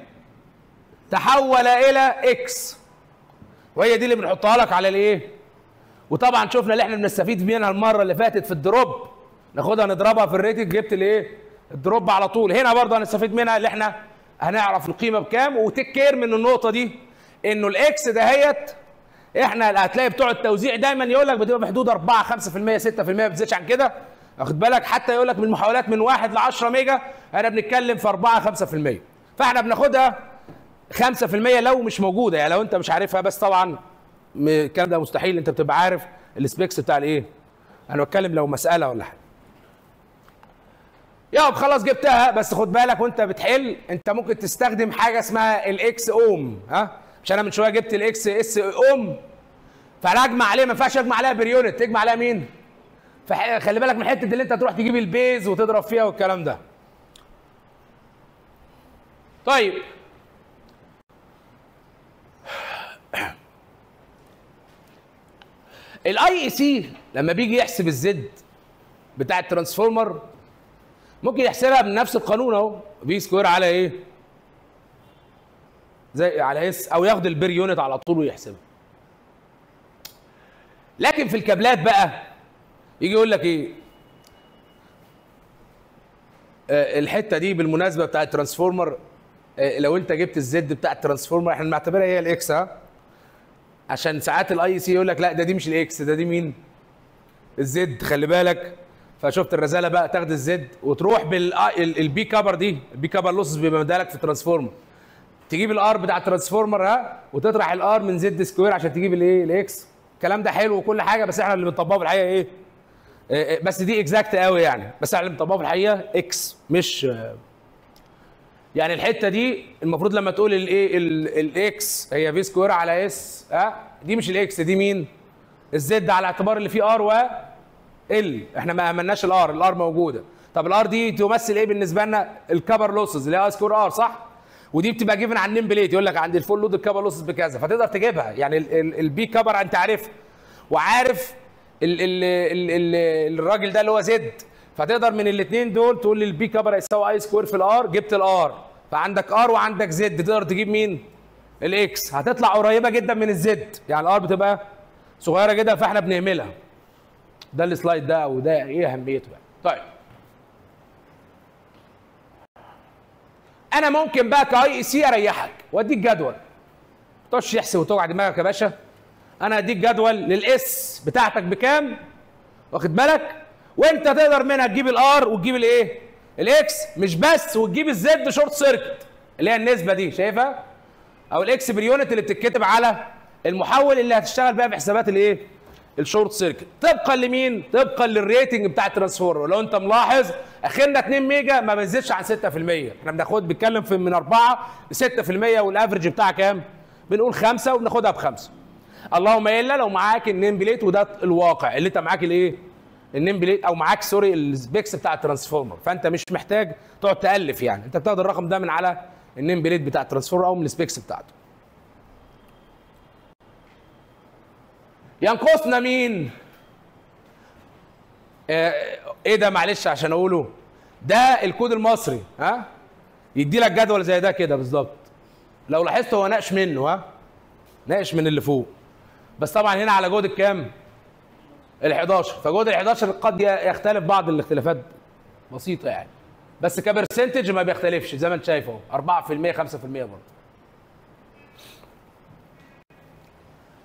تحول إلى X وهي دي اللي بنحطها لك على الإيه؟ وطبعا شفنا اللي إحنا بنستفيد منها المرة اللي فاتت في ال drop. ناخدها نضربها في ال rating جبت الإيه؟ ال drop على طول. هنا برضه هنستفيد منها اللي إحنا هنعرف القيمة بكام. و take care من النقطة دي إنه ال X دهيت إحنا هتلاقي بتوع التوزيع دايما يقول لك بتبقى بحدود 4 5% 6% ما بتزيدش عن كده. واخد بالك؟ حتى يقول لك من المحولات من 1 ل 10 ميجا إحنا بنتكلم في 4 5% فاحنا بناخدها 5% لو مش موجودة يعني لو انت مش عارفها بس طبعا الكلام ده مستحيل. انت بتبقى عارف ال specs بتاع الايه؟ أنا بتكلم لو مسألة ولا حاجة. يا خلاص جبتها بس خد بالك وانت بتحل انت ممكن تستخدم حاجة اسمها ال X ohm ها؟ مش أنا من شوية جبت ال Xs ohm فانا اجمع عليه ما ينفعش أجمع عليها per unit تجمع عليها مين؟ فخلي بالك من حتة اللي انت تروح تجيب ال base وتضرب فيها والكلام ده. طيب ال IEC لما بيجي يحسب ال Z بتاع ال transformer ممكن يحسبها بنفس القانون اهو V square على إيه؟ زي على S أو ياخد ال per unit على طول ويحسبها. لكن في الكابلات بقى يجي يقول لك إيه؟ آه الحتة دي بالمناسبة بتاع ال transformer آه لو أنت جبت ال Z بتاع ال transformer إحنا بنعتبرها هي ال X ها عشان ساعات ال IEC يقول لك لا ده دي مش الاكس ده دي مين؟ الزد خلي بالك فشفت الرساله بقى تاخد ال Z وتروح بال P copper دي ال P copper losses بيبقى مدالك في ال transformer تجيب ال R بتاع ال transformer ها وتطرح ال R من Z square عشان تجيب الايه ال X الكلام ده حلو وكل حاجة بس إحنا اللي بنطبقه في الحقيقة إيه؟ آه بس دي exact قوي يعني. بس إحنا اللي بنطبقه في الحقيقة X مش يعني الحتة دي المفروض لما تقول الايه ال X هي V square على S ها دي مش الاكس دي مين؟ الزد على اعتبار اللي فيه R و L. إحنا ما أمناش ال R ال R موجودة. طب ال R دي تمثل إيه بالنسبة لنا؟ ال copper losses اللي هي I square R صح؟ ودي بتبقى given على ال name plate يقول لك عند ال full load ال copper losses بكذا. فتقدر تجيبها. يعني ال P copper انت عارفها وعارف ال ال ال ال الراجل ده اللي هو Z. فتقدر من الاثنين دول تقول لي ال P copper هيساوي I square في ال R جبت ال R. فعندك R وعندك Z. تقدر تجيب مين؟ ال X هتطلع قريبة جدا من ال Z. يعني ال R بتبقى صغيرة جدا فإحنا بنهملها. ده ال slide ده وده إيه أهميته يعني. طيب. أنا ممكن بقى ك IEC أريحك. وأديك جدول. تخش تحسب وتوجع دماغك يا باشا. أنا هديك جدول لل S بتاعتك بكام؟ واخد بالك؟ وأنت تقدر منها تجيب ال R وتجيب الايه ال X مش بس وتجيب ال Z short circuit اللي هي النسبة دي شايفها؟ أو ال X per unit اللي بتتكتب على المحول اللي هتشتغل بقى بحسابات الايه ال short circuit. طبقا لمين؟ طبقا لل rating بتاع ال transformer لو انت ملاحظ اخرنا 2 mega ما بنزلش عن 6% إحنا بناخد بنتكلم في من 4 ل 6% وال average بتاعها كام؟ بنقول 5 وبناخدها بخمسة. اللهم إلا لو معاك ال name plate وده الواقع. اللي انت معاك الإيه؟ ال name plate أو معاك sorry ال specs بتاع ال transformer فأنت مش محتاج تقعد تألف يعني. أنت بتاخد الرقم ده من على ال name plate بتاع ال transformer أو من ال specs بتاعته. ينقصنا مين؟ آه إيه ده معلش عشان اقوله. ده الكود المصري ها؟ يدي لك جدول زي ده كده بالظبط. لو لاحظت هو ناقش منه ها؟ ناقش من اللي فوق. بس طبعا هنا على جهد الكام؟ ال 11 فجهد ال 11 قد يختلف بعض الاختلافات. بسيطة يعني. بس ك percentage ما بيختلفش زي ما انت شايف اهو 4% 5% برضه.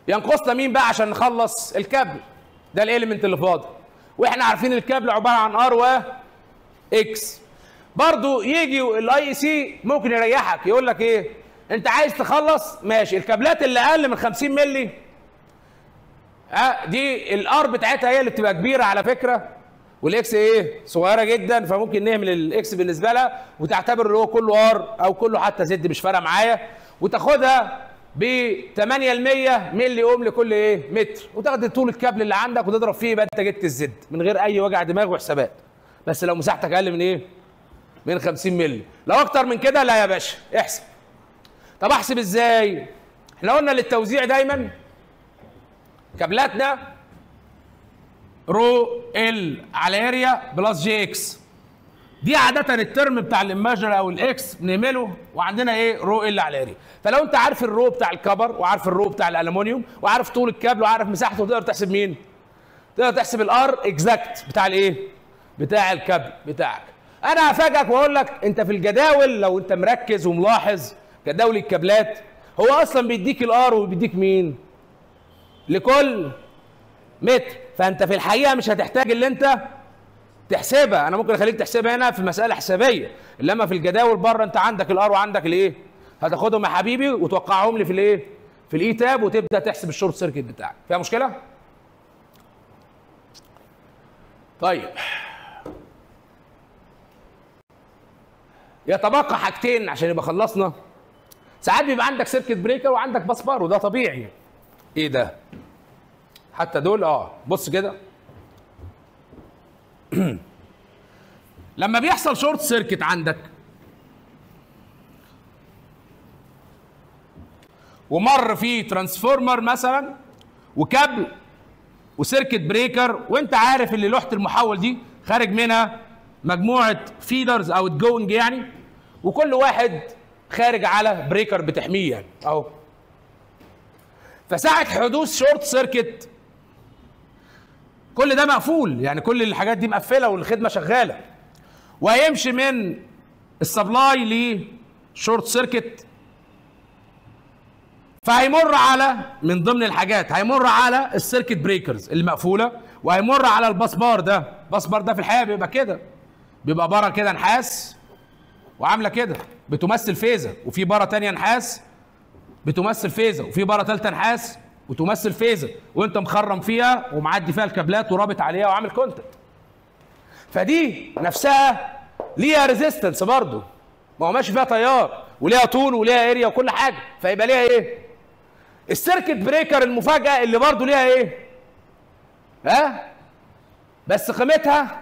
ينقصنا مين بقى عشان نخلص الكابل؟ ده ال element اللي فاضل وإحنا عارفين الكابل عبارة عن R و X برضو يجي ال IEC ممكن يريحك يقول لك إيه؟ أنت عايز تخلص؟ ماشي. الكابلات اللي أقل من 50 مللي آه دي ال R بتاعتها هي اللي بتبقى كبيرة على فكرة. وال X إيه؟ صغيرة جدا فممكن نعمل ال X بالنسبة لها وتعتبر اللي هو كله R أو كله حتى Z مش فارقة معايا. وتاخدها ب 8 milli ohm لكل إيه؟ متر. وتاخد طول الكابل اللي عندك وتضرب فيه يبقى انت جبت ال Z من غير اي وجع دماغ وحسابات. بس لو مساحتك أقل من إيه؟ من 50 مللي لو أكتر من كده لا يا باشا احسب. طب احسب إزاي؟ إحنا قلنا للتوزيع دايما كابلاتنا rho L على area plus jX. دي عادة ال term بتاع ال imaginary أو ال X بنعمله وعندنا إيه rho L على area فلو أنت عارف ال rho بتاع ال copper وعارف ال rho بتاع الالومنيوم وعارف طول الكابل وعارف مساحته تقدر تحسب مين؟ تقدر تحسب ال R exact بتاع الايه؟ بتاع الكابل بتاعك أنا هفاجئك وأقول لك أنت في الجداول لو أنت مركز وملاحظ جداول الكابلات هو أصلا بيديك ال R وبيديك مين؟ لكل متر فأنت في الحقيقة مش هتحتاج اللي أنت تحسبها أنا ممكن أخليك تحسبها هنا في مسألة حسابية. إنما في الجداول بره أنت عندك ال R وعندك الإيه؟ هتاخدهم يا حبيبي وتوقعهم لي في الإيه؟ في ال ETAP وتبدأ تحسب ال short circuit بتاعك. فيها مشكلة؟ طيب. يتبقى حاجتين عشان يبقى خلصنا. ساعات بيبقى عندك circuit breaker وعندك bus bar وده طبيعي. إيه ده؟ حتى دول؟ آه. بص كده. لما بيحصل short circuit عندك ومر فيه transformer مثلا وكابل و circuit breaker وانت عارف اللي لوحة المحول دي خارج منها مجموعة feeders أو outgoing يعني وكل واحد خارج على breaker بتحميه يعني أهو. فساعة حدوث short circuit كل ده مقفول. يعني كل الحاجات دي مقفلة والخدمة شغالة. وهيمشي من ال supply ل short circuit فهيمر على من ضمن الحاجات هيمر على ال circuit breakers اللي مقفوله وهيمر على ال bus bar ده. ال bus bar ده في الحقيقة بيبقى كده. بيبقى بارة كده نحاس وعاملة كده بتمثل فيزة وفي بارة تانية نحاس بتمثل فيزة وفي بارة ثالثه نحاس وتمثل فيزة وانت مخرم فيها ومعدي فيها الكابلات ورابط عليها وعامل connection فدي نفسها ليها resistance برضه. ما هو ماشي فيها تيار وليها طول وليها area وكل حاجة. فيبقى ليها إيه؟ ال circuit breaker المفاجأة اللي برضه ليها إيه؟ ها؟ بس قيمتها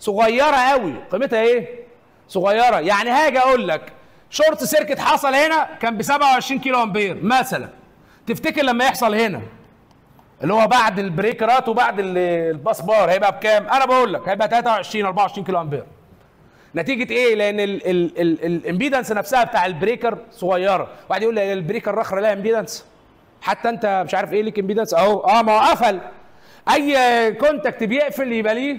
صغيرة قوي قيمتها إيه؟ صغيرة. يعني هاجي أقول لك short circuit حصل هنا كان ب 27 كيلو أمبير مثلا. تفتكر لما يحصل هنا؟ اللي هو بعد ال breakerات وبعد ال bus bar هيبقى بكام؟ أنا بقول لك هيبقى 23 24 كيلو أمبير. نتيجة إيه؟ لأن ال impedance نفسها بتاع ال breaker صغيرة، واحد يقول لي ال breaker رخره لها impedance. حتى أنت مش عارف إيه ليك impedance. أهو. آه ما هو قفل. أي contact بيقفل يبقى ليه؟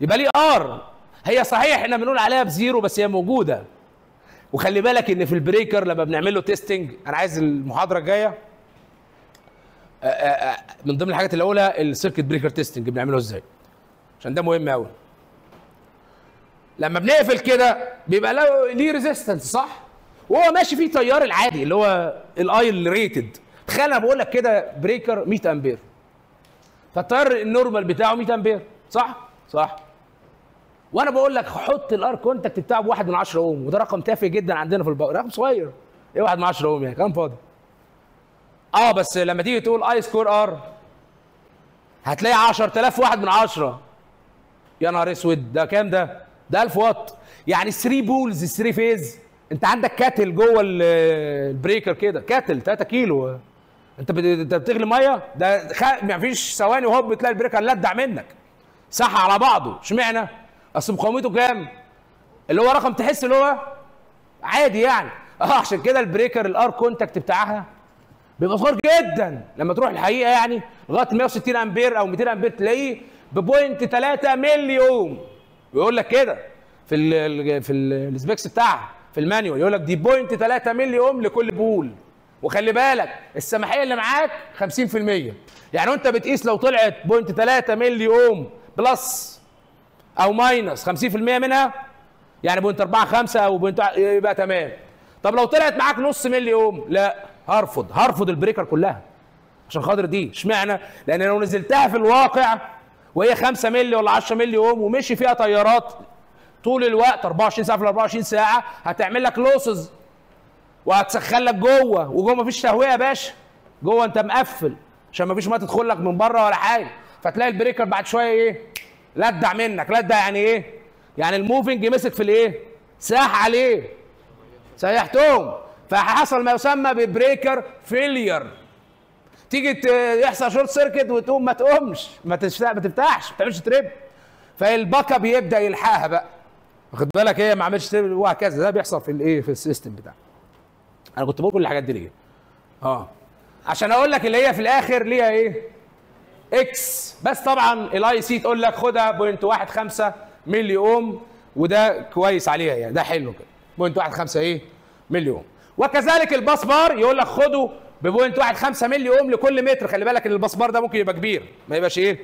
يبقى ليه R هي صحيح إحنا بنقول عليها ب zero بس هي موجودة. وخلي بالك إن في ال breaker لما بنعمل له testing أنا عايز المحاضرة الجاية من ضمن الحاجات اللي أقولها ال circuit breaker testing بنعمله إزاي؟ عشان ده مهم قوي لما بنقفل كده بيبقى له ليه resistance صح؟ وهو ماشي فيه تيار العادي اللي هو ال I rated تخيل أنا بقول لك كده breaker 100 أمبير. فالتيار ال normal بتاعه 100 أمبير صح؟ صح. وأنا بقول لك حط ال R contact بتاعه بواحد من 10 اوم وده رقم تافه جدا عندنا في ال power. رقم صغير. إيه واحد من 10 اوم يعني؟ كلام فاضي. آه بس لما تيجي تقول I square R هتلاقي 10000 واحد من 10 يا نهار اسود ده كام ده؟ ده 1000 واط. يعني 3 poles 3 phase انت عندك kettle جوه ال breaker كده. kettle 3 كيلو. انت انت بتغلي مية؟ ده خ... ما فيش ثواني وهوب بتلاقي ال breaker لدع منك. صح على بعضه. اشمعنى؟ أصل مقاومته كام؟ اللي هو رقم تحس اللي هو عادي يعني. آه عشان كده ال breaker ال R contact بتاعها بيبقى صغير جدا. لما تروح الحقيقة يعني لغاية 160 أمبير أو 200 أمبير تلاقيه ب point 3 ملي اوم يقول لك كده في ال في ال ال specs بتاعها في ال manual. يقول لك دي point 3 ملي اوم لكل pole. وخلي بالك السماحية اللي معاك 50% يعني وأنت بتقيس لو طلعت point 3 ملي اوم plus أو minus. 50% منها؟ يعني point 4 5 أو point يبقى تمام. طب لو طلعت معاك نص ملي اوم لا. هرفض. هرفض ال breaker كلها. عشان خاطر دي. اشمعنى؟ لأن لو نزلتها في الواقع وهي 5 ملي ولا 10 ملي اوم ومشي فيها تيارات طول الوقت 24 ساعة في 24 ساعة هتعمل لك losses وهتسخن لك جوه. وجوه مفيش تهوية يا باشا. جوه أنت مقفل. عشان مفيش ما تدخل لك من بره ولا حاجة. فتلاقي ال breaker بعد شوية إيه؟ لدع منك لدع يعني إيه؟ يعني ال moving مسك في الإيه؟ ساح عليه. سيحتهم فحصل ما يسمى ب breaker failure. تيجي يحصل short circuit وتقوم ما تقومش ما تفتحش ما تعملش trip. فال backup يبدأ يلحقها بقى. واخد بالك هي ما عملتش trip وهكذا. ده بيحصل في الإيه؟ في ال system بتاعك أنا كنت بقول كل الحاجات دي ليه؟ آه. عشان أقول لك اللي هي في الآخر ليها إيه؟ X بس طبعا ال IEC تقول لك خدها point واحد خمسة ملي اوم وده كويس عليها يعني ده حلو كده. point واحد خمسة إيه؟ ملي اوم وكذلك ال bus bar يقول لك خده ب point واحد خمسة ملي اوم لكل متر. خلي بالك إن ال bus bar ده ممكن يبقى كبير ما يبقاش إيه؟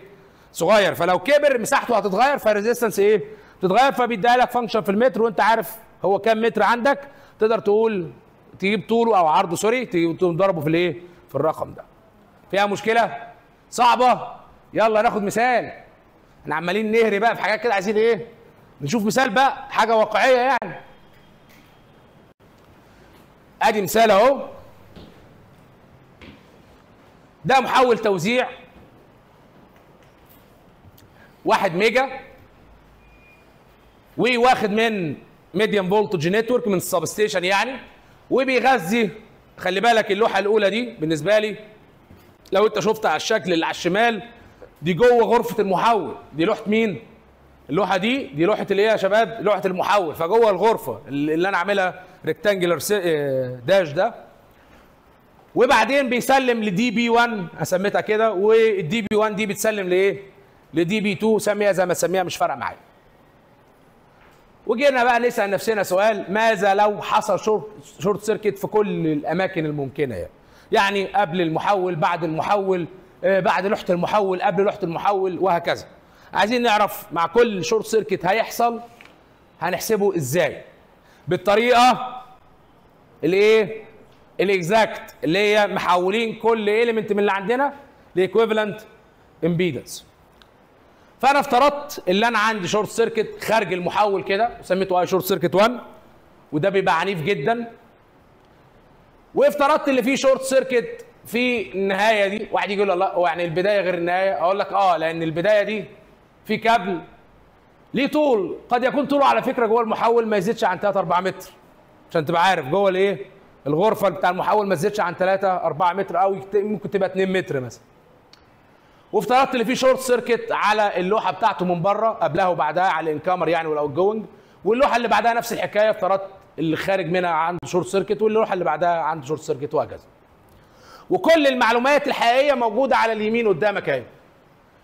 صغير. فلو كبر مساحته هتتغير فال resistance إيه؟ تتغير فبيديها لك function في المتر وأنت عارف هو كام متر عندك. تقدر تقول تجيب طوله أو عرضه sorry تجيب- تقوم ضربه في الإيه؟ في الرقم ده. فيها مشكلة؟ صعبة. يلا ناخد مثال. إحنا عمالين نهري بقى في حاجات كده عايزين إيه؟ نشوف مثال بقى حاجة واقعية يعني. ادي مثال اهو. ده محول توزيع واحد ميجا. وواخد من medium voltage network من ال substation يعني. وبيغذي خلي بالك اللوحة الأولى دي بالنسبة لي لو انت شفت على الشكل اللي على الشمال دي جوه غرفة المحول. دي لوحة مين؟ اللوحة دي دي لوحة اللي هي يا شباب لوحة المحول. فجوه الغرفة اللي أنا عاملها rectangular dash ده. وبعدين بيسلم ل DB 1 سميتها كده وال DB 1 دي بتسلم لإيه؟ ل DB 2 سميها زي ما تسميها مش فارقة معايا. وجينا بقى نسأل نفسنا سؤال ماذا لو حصل short short circuit في كل الأماكن الممكنة يعني؟ يعني قبل المحول بعد المحول آه، بعد لوحة المحول قبل لوحة المحول وهكذا. عايزين نعرف مع كل short circuit هيحصل هنحسبه إزاي؟ بالطريقة الإيه؟ ال exact اللي هي محولين كل element من اللي عندنا ل equivalent impedance فأنا افترضت اللي أنا عندي short circuit خارج المحول كده وسميته I short circuit 1 وده بيبقى عنيف جدا. وافترضت اللي فيه short circuit في النهاية دي. واحد يجي يقول لا هو يعني البداية غير النهاية؟ أقول لك آه لأن البداية دي في كابل ليه طول. قد يكون طوله على فكرة جوه المحول ما يزيدش عن 3 4 متر. عشان تبقى عارف جوه الإيه؟ الغرفة بتاع المحول ما تزيدش عن 3 4 متر أو ممكن تبقى 2 متر مثلا. وافترضت اللي فيه short circuit على اللوحة بتاعته من بره قبلها وبعدها على ال incomer يعني وال outgoing واللوحة اللي بعدها نفس الحكاية. افترضت اللي خارج منها عنده short circuit واللوحه اللي بعدها عنده short circuit وهكذا. وكل المعلومات الحقيقية موجودة على اليمين قدامك أهي.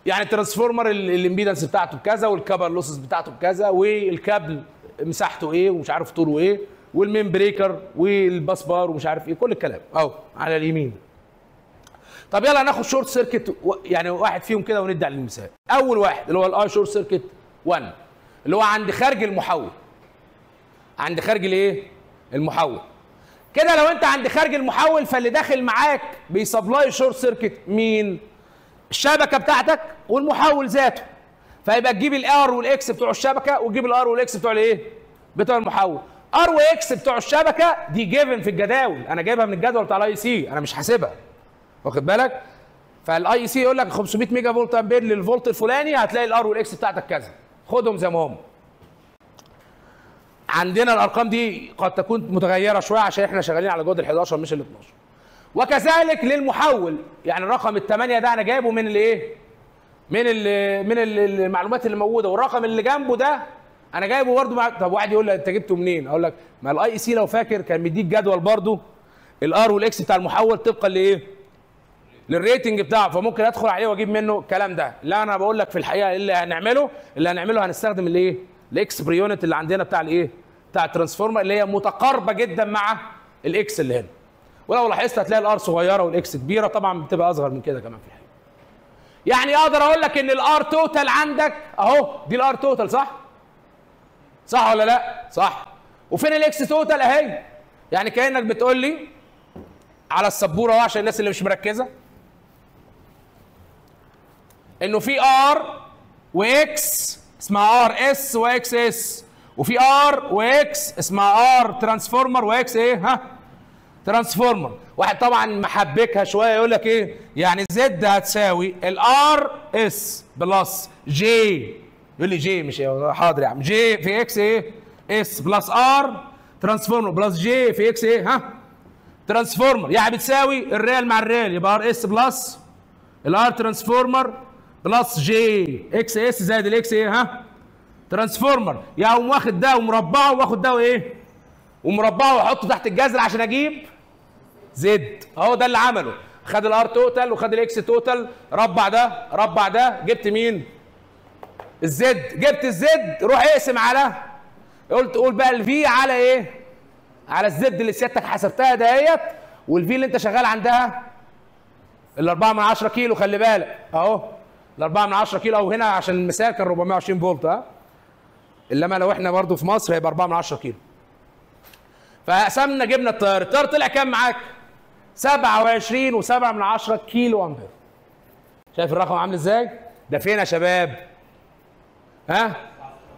يعني ال transformer ال- ال impedance بتاعته بكذا وال cable losses بتاعته بكذا والكابل مساحته إيه ومش عارف طوله إيه وال main breaker وال bus bar ومش عارف إيه كل الكلام أهو على اليمين. طب يلا ناخد short circuit و- يعني واحد فيهم كده وندي على المثال. أول واحد اللي هو ال I short circuit 1 اللي هو عند خارج المحول. عند خارج الايه؟ المحول. كده لو انت عند خارج المحول فاللي داخل معاك بي supply short circuit مين؟ الشبكة بتاعتك والمحول ذاته. فيبقى تجيب ال R وال X بتوع الشبكة وتجيب ال R وال X بتوع الايه؟ بتوع المحول. R و X بتوع الشبكة دي given في الجداول. أنا جايبها من الجدول بتاع ال IEC أنا مش حاسبها. واخد بالك؟ فال IEC يقول لك 500 ميجا فولت أمبير للفولت الفلاني هتلاقي ال R وال X بتاعتك كذا. خدهم زي ما هم. عندنا الأرقام دي قد تكون متغيرة شوية عشان إحنا شغالين على جهد ال 11 مش ال 12 وكذلك للمحول يعني الرقم الثمانيه ده أنا جايبه من الإيه؟ من ال من ال المعلومات اللي موجودة. والرقم اللي جنبه ده أنا جايبه برضه مع... طب واحد يقول لي أنت جبته منين؟ أقول لك ما ال IEC لو فاكر كان مديك جدول برضه ال R وال X بتاع المحول طبقا لإيه؟ لل rating بتاعه. فممكن أدخل عليه وأجيب منه الكلام ده. لا أنا بقول لك في الحقيقة اللي هنعمله؟ اللي هنعمله هنستخدم الإيه؟ ال X per unit اللي عندنا بتاع الإيه؟ بتاع ال transformer اللي هي متقاربة جدا مع الاكس اللي هنا. ولو لاحظت هتلاقي ال R صغيرة وال X كبيرة طبعا بتبقى أصغر من كده كمان في الحقيقة يعني أقدر أقول لك إن ال R total عندك أهو دي ال R total صح؟ صح ولا لا؟ صح. وفين ال X total أهي؟ يعني كأنك بتقول لي على السبورة عشان الناس اللي مش مركزة. إنه في R و X اسمها RS و XS وفي R و X اسمها R transformer و X إيه؟ ها؟ transformer واحد طبعا محبكها شوية يقول لك إيه؟ يعني Z هتساوي ال RS plus j يقول لي j مش؟ حاضر يا عم. جي في إكس إيه؟ S plus R transformer plus j في X إيه؟ ها؟ transformer يعني بتساوي ال real مع ال real يبقى RS plus ال R transformer plus j XS زائد ال X إيه؟ ها؟ transformer. يعني واخد ده ومربعه واخد ده وايه؟ ومربعه واحطه تحت الجذر عشان أجيب Z. اهو ده اللي عمله. خد ال R total وخد ال X total. ربع ده ربع ده. جبت مين؟ ال Z. جبت ال Z. روح اقسم على. قلت قول بقى ال V على إيه؟ على ال Z اللي سيادتك حسبتها دهيت. وال V اللي انت شغال عندها الأربعة من 10 كيلو خلي بالك. اهو الأربعة من 10 كيلو. أو هنا عشان المثال كان 420 فولت ها؟ إنما لو إحنا برضو في مصر هيبقى 4 من 10 كيلو. فقسمنا جبنا التيار التيار طلع كام معاك؟ 27 و7 من 10 كيلو أمبير. شايف الرقم عامل إزاي؟ ده فين يا شباب. ها؟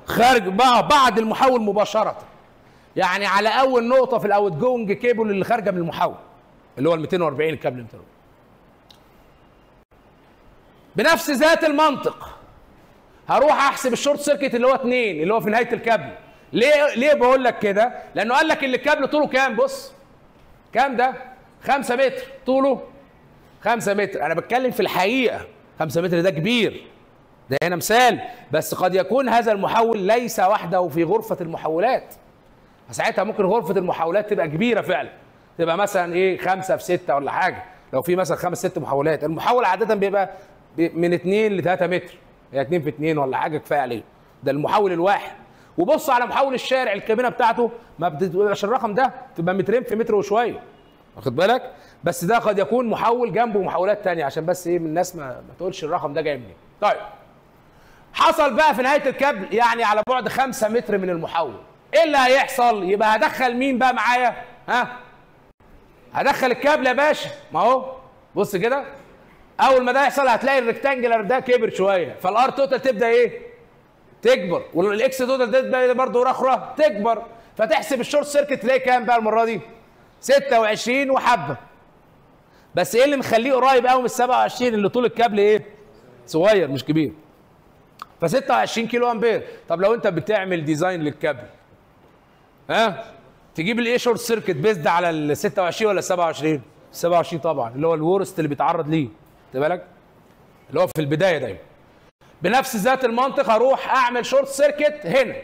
خارج بعد المحول مباشرة. يعني على أول نقطة في ال outgoing cable اللي خارجة من المحول اللي هو ال 240 الكابل 240 بنفس ذات المنطق. هروح احسب ال short circuit اللي هو 2 اللي هو في نهاية الكابل. ليه ليه بقول لك كده؟ لأنه قال لك ان الكابل طوله كام؟ بص كام ده؟ 5 متر. طوله 5 متر. أنا بتكلم في الحقيقة. 5 متر ده كبير. ده هنا مثال. بس قد يكون هذا المحول ليس وحده في غرفة المحولات. ساعتها ممكن غرفة المحولات تبقى كبيرة فعلا. تبقى مثلا إيه خمسة في ستة ولا حاجة. لو في مثلا خمس ست محولات. المحول عادة بيبقى من 2 ل 3 متر. هي 2 في 2 ولا حاجة كفاية عليه. ده المحول الواحد. وبص على محول الشارع الكابينة بتاعته ما بتبقاش الرقم ده تبقى مترين في متر وشوية. واخد بالك؟ بس ده قد يكون محول جنبه محولات تانية عشان بس إيه من الناس ما, ما تقولش الرقم ده جاي منين. طيب. حصل بقى في نهاية الكابل يعني على بعد 5 متر من المحول إيه اللي هيحصل؟ يبقى هدخل مين بقى معايا؟ ها؟ هدخل الكابل يا باشا. ما هو بص كده. أول ما ده يحصل هتلاقي ال rectangular ده كبر شوية. فال R total تبدأ إيه؟ تكبر. وال X total تبدا برضه أخرى تكبر. فتحسب ال short circuit تلاقي كام بقى المرة دي؟ 26 وحبة. بس إيه اللي مخليه قريب قوي من ال 27 اللي طول الكابل إيه؟ صغير مش كبير. ف 26 كيلو آمبير. طب لو أنت بتعمل design للكابل ها؟ تجيب الإيه short circuit based على ال 26 ولا ال 27 27 طبعا اللي هو ال worst اللي بيتعرض ليه. بالك؟ اللي هو في البداية دايما. بنفس ذات المنطق هروح أعمل short circuit هنا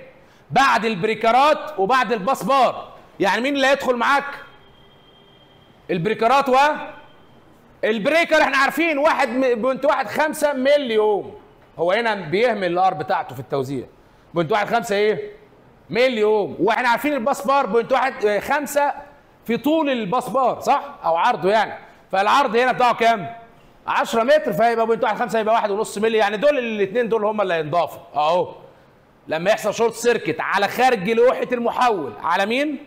بعد البريكرات وبعد ال bus bar. يعني مين اللي هيدخل معاك؟ البريكرات و ال breaker. إحنا عارفين واحد point واحد خمسة ملي اوم هو هنا بيهمل ال R بتاعته في التوزيع. point واحد خمسة إيه؟ ملي اوم وإحنا عارفين ال bus bar point واحد خمسة في طول ال bus bar صح؟ أو عرضه يعني. فالعرض هنا بتاعه كام؟ 10 متر فهيبقى point واحد خمسة يبقى واحد ونص ملي. يعني دول الاثنين دول هم اللي هينضافوا. أهو. لما يحصل short circuit على خارج لوحة المحول. على مين؟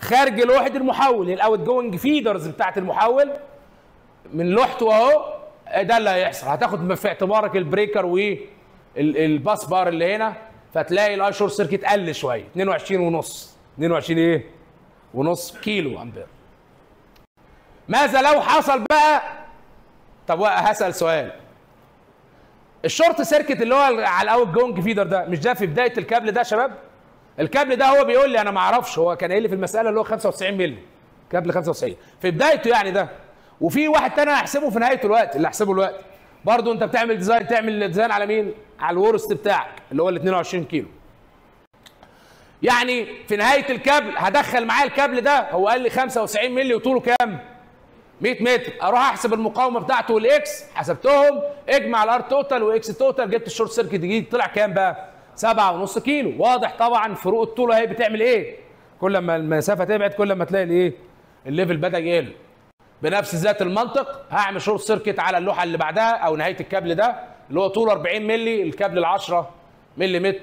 خارج لوحة المحول. ال outgoing feeders بتاعت المحول. من لوحته أهو. ده اللي هيحصل؟ هتاخد في اعتبارك ال breaker وال bus bar اللي هنا. فتلاقي ال I short circuit قل شوية. 22 ونص. 22 إيه؟ ونص كيلو أمبير. ماذا لو حصل بقى؟ طب هسأل سؤال. ال short circuit اللي هو على ال outgoing feeder ده مش ده في بداية الكابل ده يا شباب؟ الكابل ده هو بيقول لي أنا ما أعرفش هو كان قايل لي في المسألة اللي هو 95 مللي. كابل 95 في بدايته يعني ده. وفي واحد تاني هيحسبه في نهايته الوقت اللي هحسبه الوقت. برضه أنت بتعمل design تعمل design على مين؟ على ال worst بتاعك اللي هو ال 22 كيلو. يعني في نهاية الكابل هدخل معاه الكابل ده هو قال لي 95 مللي وطوله كام؟ 100 متر. أروح أحسب المقاومة بتاعته وال X حسبتهم. اجمع ال R total و X total جبت ال short circuit جديد. طلع كام بقى؟ 7.5 كيلو. واضح طبعا فروق الطول اهي بتعمل إيه؟ كل ما المسافة تبعد كل ما تلاقي الإيه؟ ال level بدأ يقل. بنفس ذات المنطق هعمل short circuit على اللوحة اللي بعدها أو نهاية الكابل ده اللي هو طوله 40 مللي الكابل ال 10 ملم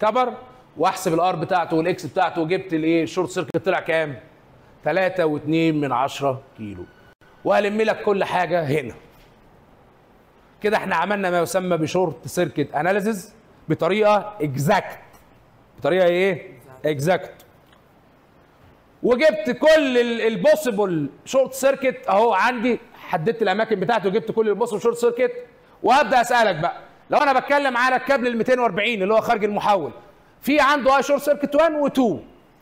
كبر. وأحسب ال R بتاعته وال X بتاعته. وجبت الإيه؟ ال short circuit طلع كام؟ 3 و2 من 10 كيلو. وهلم لك كل حاجة هنا. كده إحنا عملنا ما يسمى ب short circuit analysis بطريقة exact بطريقة إيه؟ exact وجبت كل ال possible short circuit أهو عندي حددت الأماكن بتاعته وجبت كل ال possible short circuit وابدا أسألك بقى. لو أنا بتكلم على الكابل ال 240 اللي هو خارج المحول في عنده أي short circuit 1 و2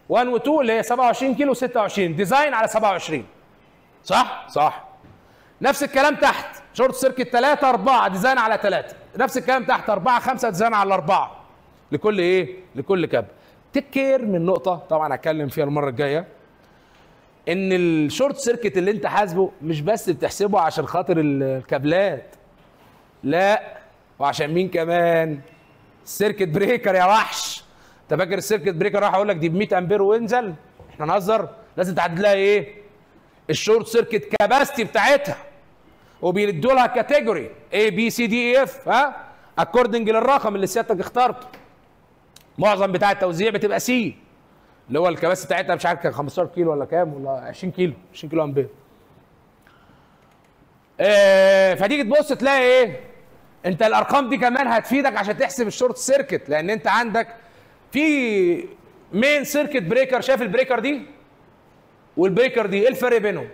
1 و2 اللي هي 27 كيلو 26 design على 27 صح؟ صح. نفس الكلام تحت. short circuit 3 4 design على 3 نفس الكلام تحت. 4 5 design على 4 لكل إيه؟ لكل كابل take care من نقطة طبعا هتكلم فيها المرة الجاية إن ال short circuit اللي أنت حاسبه مش بس بتحسبه عشان خاطر الكابلات. لا وعشان مين كمان؟ ال circuit breaker يا وحش. أنت فاكر ال circuit breaker راح أقول لك دي ب 100 أمبير وانزل إحنا نهزر. لازم تعدل لها إيه؟ ال short circuit capacity بتاعتها وبيدوا لها category A B C D E F ها؟ according للرقم اللي سيادتك اخترته. معظم بتاع التوزيع بتبقى C اللي هو ال capacity بتاعتها مش عارف كان 15 كيلو ولا كام ولا 20 كيلو 20 كيلو أمبير. آه فتيجي تبص تلاقي إيه؟ أنت الأرقام دي كمان هتفيدك عشان تحسب ال short circuit لأن أنت عندك في مين circuit breaker شايف ال breaker دي؟ وال breaker دي إيه الفرق بينهم؟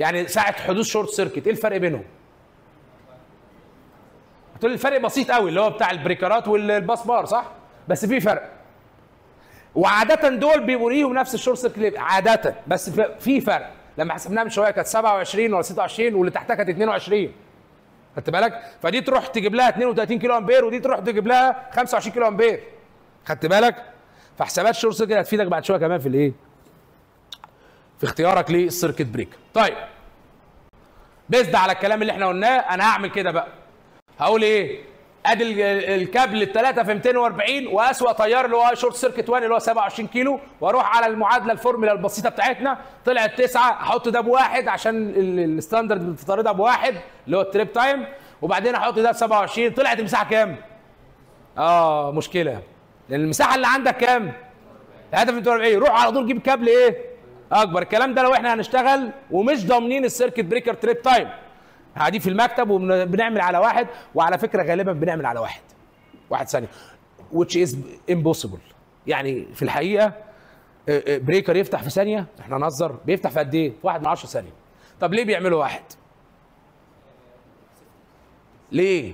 يعني ساعة حدوث short circuit إيه الفرق بينهم؟ هتقول الفرق بسيط قوي اللي هو بتاع البريكرات وال bus bar صح؟ بس في فرق. وعادة دول بيبقوا ليهم نفس ال short circuit عادة. بس في فرق. لما حسبناها من شوية كانت 27 ولا 26 واللي تحتها كانت 22 خدت بالك؟ فدي تروح تجيب لها 32 كيلو أمبير ودي تروح تجيب لها 25 كيلو أمبير. خدت بالك؟ فحسابات ال short circuit هتفيدك بعد شوية كمان في الإيه؟ في اختيارك لل circuit break. طيب. based على الكلام اللي إحنا قلناه أنا هعمل كده بقى. هقول إيه؟ أدي الكابل الثلاثه في 240 وأسوأ تيار اللي هو short circuit 1 اللي هو 27 كيلو وأروح على المعادلة الفورمولا البسيطة بتاعتنا. طلعت تسعة أحط ده بواحد عشان ال standard بتفترضها بواحد اللي هو ال trip time. وبعدين أحط ده ب 27 طلعت المساحه كام؟ آه مشكلة. لأن المساحة اللي عندك كام؟ الهدف 240 روح على طول جيب كابل إيه؟ أكبر الكلام ده لو إحنا هنشتغل ومش ضامنين ال circuit breaker trip time قاعدين في المكتب وبنعمل على واحد وعلى فكرة غالبا بنعمل على واحد واحد ثانية which is impossible يعني في الحقيقة breaker يفتح في ثانية إحنا نهزر بيفتح في قد إيه؟ في واحد من 10 ثانية طب ليه بيعملوا واحد؟ ليه؟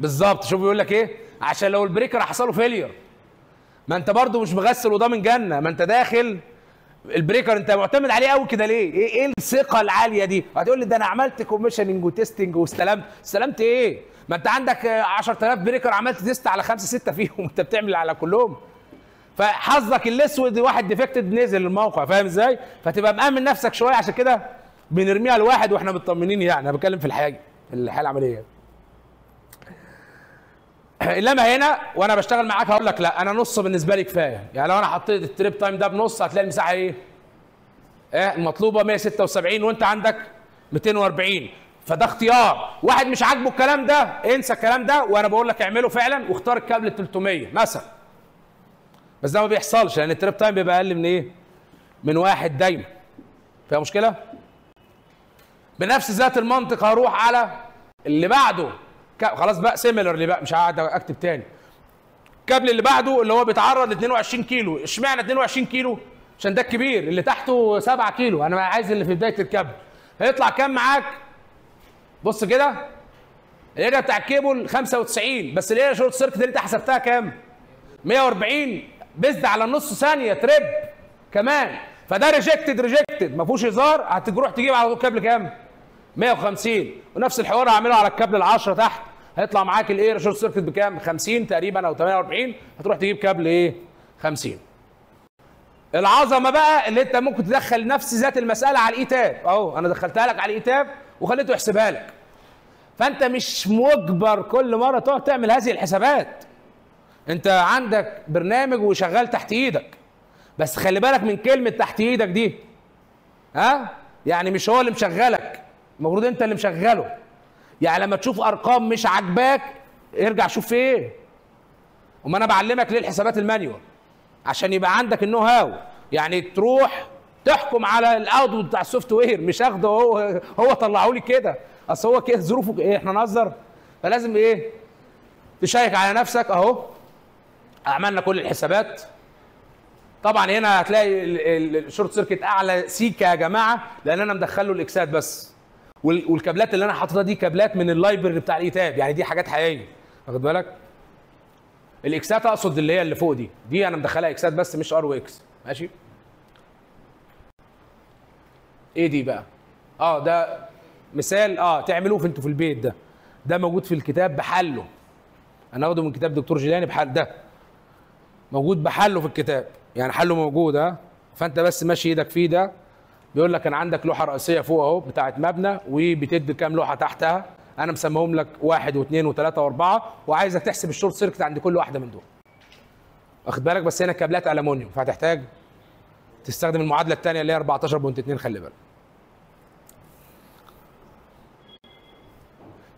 بالظبط شوف بيقول لك إيه؟ عشان لو ال breaker حصل له failure ما انت برضو مش مغسل وضامن جنة ما انت داخل ال breaker انت معتمد عليه قوي كده ليه؟ إيه إيه الثقة العالية دي؟ هتقول لي ده أنا عملت commissioning و testing واستلمت، استلمت إيه؟ ما انت عندك 10000 breaker عملت test على خمسة ستة فيهم انت بتعمل على كلهم. فحظك الأسود واحد defected نزل الموقع فاهم إزاي؟ فتبقى مأمن نفسك شوية عشان كده بنرميها لواحد وإحنا مطمنين يعني أنا بتكلم في الحاجة في الحالة العملية. انما هنا وأنا بشتغل معاك هقول لك لا أنا نص بالنسبة لي كفايه يعني لو أنا حطيت ال trip time ده بنص هتلاقي المساحه إيه؟ إيه المطلوبه 176 وانت عندك 240 فده اختيار واحد مش عاجبه الكلام ده انسى الكلام ده وأنا بقول لك اعمله فعلا واختار الكابل 300 مثلا بس ده ما بيحصلش لأن ال trip time بيبقى أقل من إيه؟ من واحد دايما فيها مشكلة؟ بنفس ذات المنطق هروح على اللي بعده خلاص بقى similarly بقى مش هقعد أكتب تاني. الكابل اللي بعده اللي هو بيتعرض ل 22 كيلو اشمعنى 22 كيلو؟ عشان ده الكبير اللي تحته 7 كيلو. أنا عايز اللي في بداية الكابل هيطلع كام معاك؟ بص كده. ال area بتاع الكيبل 95 بس ال area short circuit اللي انت حسبتها كام؟ 140 based على نص ثانية trip كمان. فده rejected rejected ما فيهوش هزار. هتروح تجيب على طول كابل كام؟ 150 ونفس الحوار هعمله على الكابل ال10 تحت. هيطلع معاك ال A short circuit بكام؟ 50 تقريبا أو 48 هتروح تجيب كابل إيه 50 العظمة بقى اللي أنت ممكن تدخل نفس ذات المسألة على الايتاب أهو أنا دخلتها لك على الايتاب وخليته يحسبها لك. فأنت مش مجبر كل مرة تقعد تعمل هذه الحسابات. أنت عندك برنامج وشغال تحت إيدك. بس خلي بالك من كلمة تحت إيدك دي. ها؟ يعني مش هو اللي مشغلك. المفروض أنت اللي مشغله. يعني لما تشوف أرقام مش عاجباك ارجع شوف في إيه وما أنا بعلمك ليه الحسابات ال manual؟ عشان يبقى عندك ال know how يعني تروح تحكم على ال output بتاع ال software مش اخده هو هو طلعه لي كده. أصل هو كده ظروفه إيه؟ إحنا نهزر. فلازم إيه؟ تشيك على نفسك أهو. عملنا كل الحسابات. طبعا هنا هتلاقي ال- ال- ال short circuit أعلى سيكا يا جماعة لأن أنا مدخل له ال X ات بس. والكابلات اللي أنا حاططها دي كابلات من ال library بتاع ال ETAP يعني دي حاجات حقيقية. واخد بالك؟ ال X ات أقصد اللي هي اللي فوق دي. دي أنا مدخلها X ات بس مش R و X ماشي؟ إيه دي بقى؟ آه ده مثال آه تعملوه أنتوا في البيت ده. ده موجود في الكتاب بحله. أنا واخده من كتاب دكتور جيلاني بحل ده موجود بحله في الكتاب. يعني حله موجود ها فأنت بس ماشي إيدك فيه ده. بيقول لك أنا عندك لوحة رئيسية فوق أهو بتاعت مبنى وبتدي كام لوحة تحتها. أنا مسميهم لك واحد واثنين وثلاثة وأربعة وعايزك تحسب ال short circuit عند كل واحدة من دول. واخد بالك؟ بس هنا كابلات ألمونيوم فهتحتاج تستخدم المعادلة الثانية اللي هي 14.2 خلي بالك.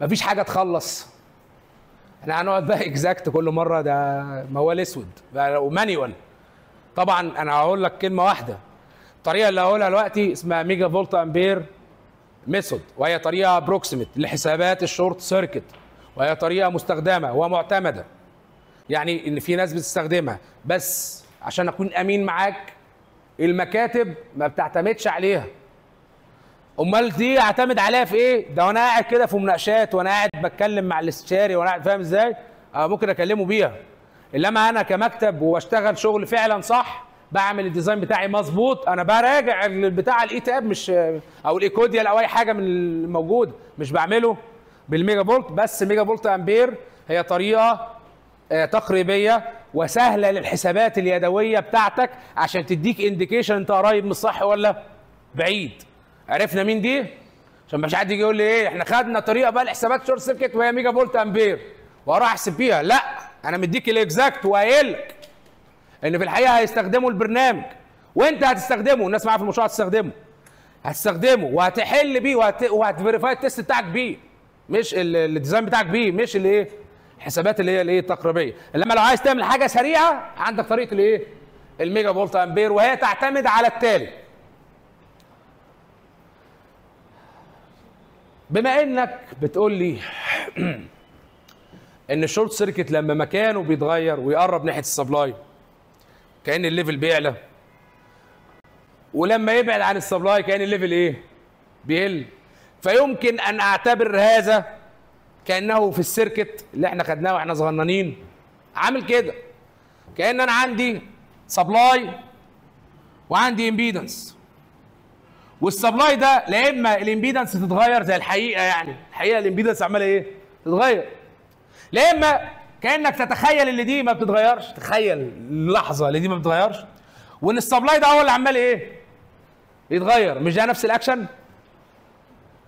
مفيش حاجة تخلص. إحنا هنقعد بقى exact كل مرة ده manual أسود و manual. طبعا أنا هقول لك كلمة واحدة. الطريقة اللي هقولها دلوقتي اسمها mega volt ampere method وهي طريقة approximate لحسابات ال short circuit وهي طريقة مستخدمة ومعتمدة. يعني إن في ناس بتستخدمها بس عشان أكون أمين معاك المكاتب ما بتعتمدش عليها. أمال دي أعتمد عليها في إيه؟ ده وأنا قاعد كده في مناقشات وأنا قاعد بتكلم مع الاستشاري وأنا قاعد فاهم إزاي؟ آه ممكن أكلمه بيها. إنما أنا كمكتب وأشتغل شغل فعلا صح بعمل ال design بتاعي مظبوط. أنا براجع بتاع ال ETAP مش أو ال Ecodial أو أي حاجة من الموجود. مش بعمله بال mega volt بس mega volt ampere. هي طريقة آه، تقريبية وسهلة للحسابات اليدوية بتاعتك عشان تديك indication أنت قريب من الصح ولا بعيد. عرفنا مين دي؟ عشان مش حد يجي يقول لي إيه إحنا خدنا طريقة بقى لحسابات short circuit وهي mega volt ampere. وأروح أحسب بيها لا أنا مديك ال exact وقايل لك. إن في الحقيقة هيستخدموا البرنامج. وإنت هتستخدمه الناس معايا في المشروع هتستخدمه. هتستخدمه وهتحل بيه وهت... وهت verify ال test بتاعك بيه. مش ال- ال design بتاعك بيه مش الايه الحسابات اللي هي الايه التقريبية. إنما لو عايز تعمل حاجة سريعة عندك طريقة الايه ال mega volt ampere وهي تعتمد على التالي. بما إنك بتقول لي إن ال short circuit لما مكانه بيتغير ويقرب ناحية ال supply كأن ال level بيعلى. ولما يبعد عن ال supply كأن ال level إيه؟ بيقل. فيمكن أن أعتبر هذا كأنه في ال circuit اللي إحنا خدناه وإحنا صغننين. عامل كده. كأن أنا عندي supply وعندي impedance وال supply ده لا إما ال impedance تتغير زي الحقيقة يعني. الحقيقة الامبيدنس عمالة إيه؟ تتغير. لا إما كأنك تتخيل اللي دي ما بتتغيرش. تخيل اللحظه اللي دي ما بتتغيرش؟ وإن ال supply ده هو اللي عمال إيه؟ يتغير. مش ده نفس الأكشن؟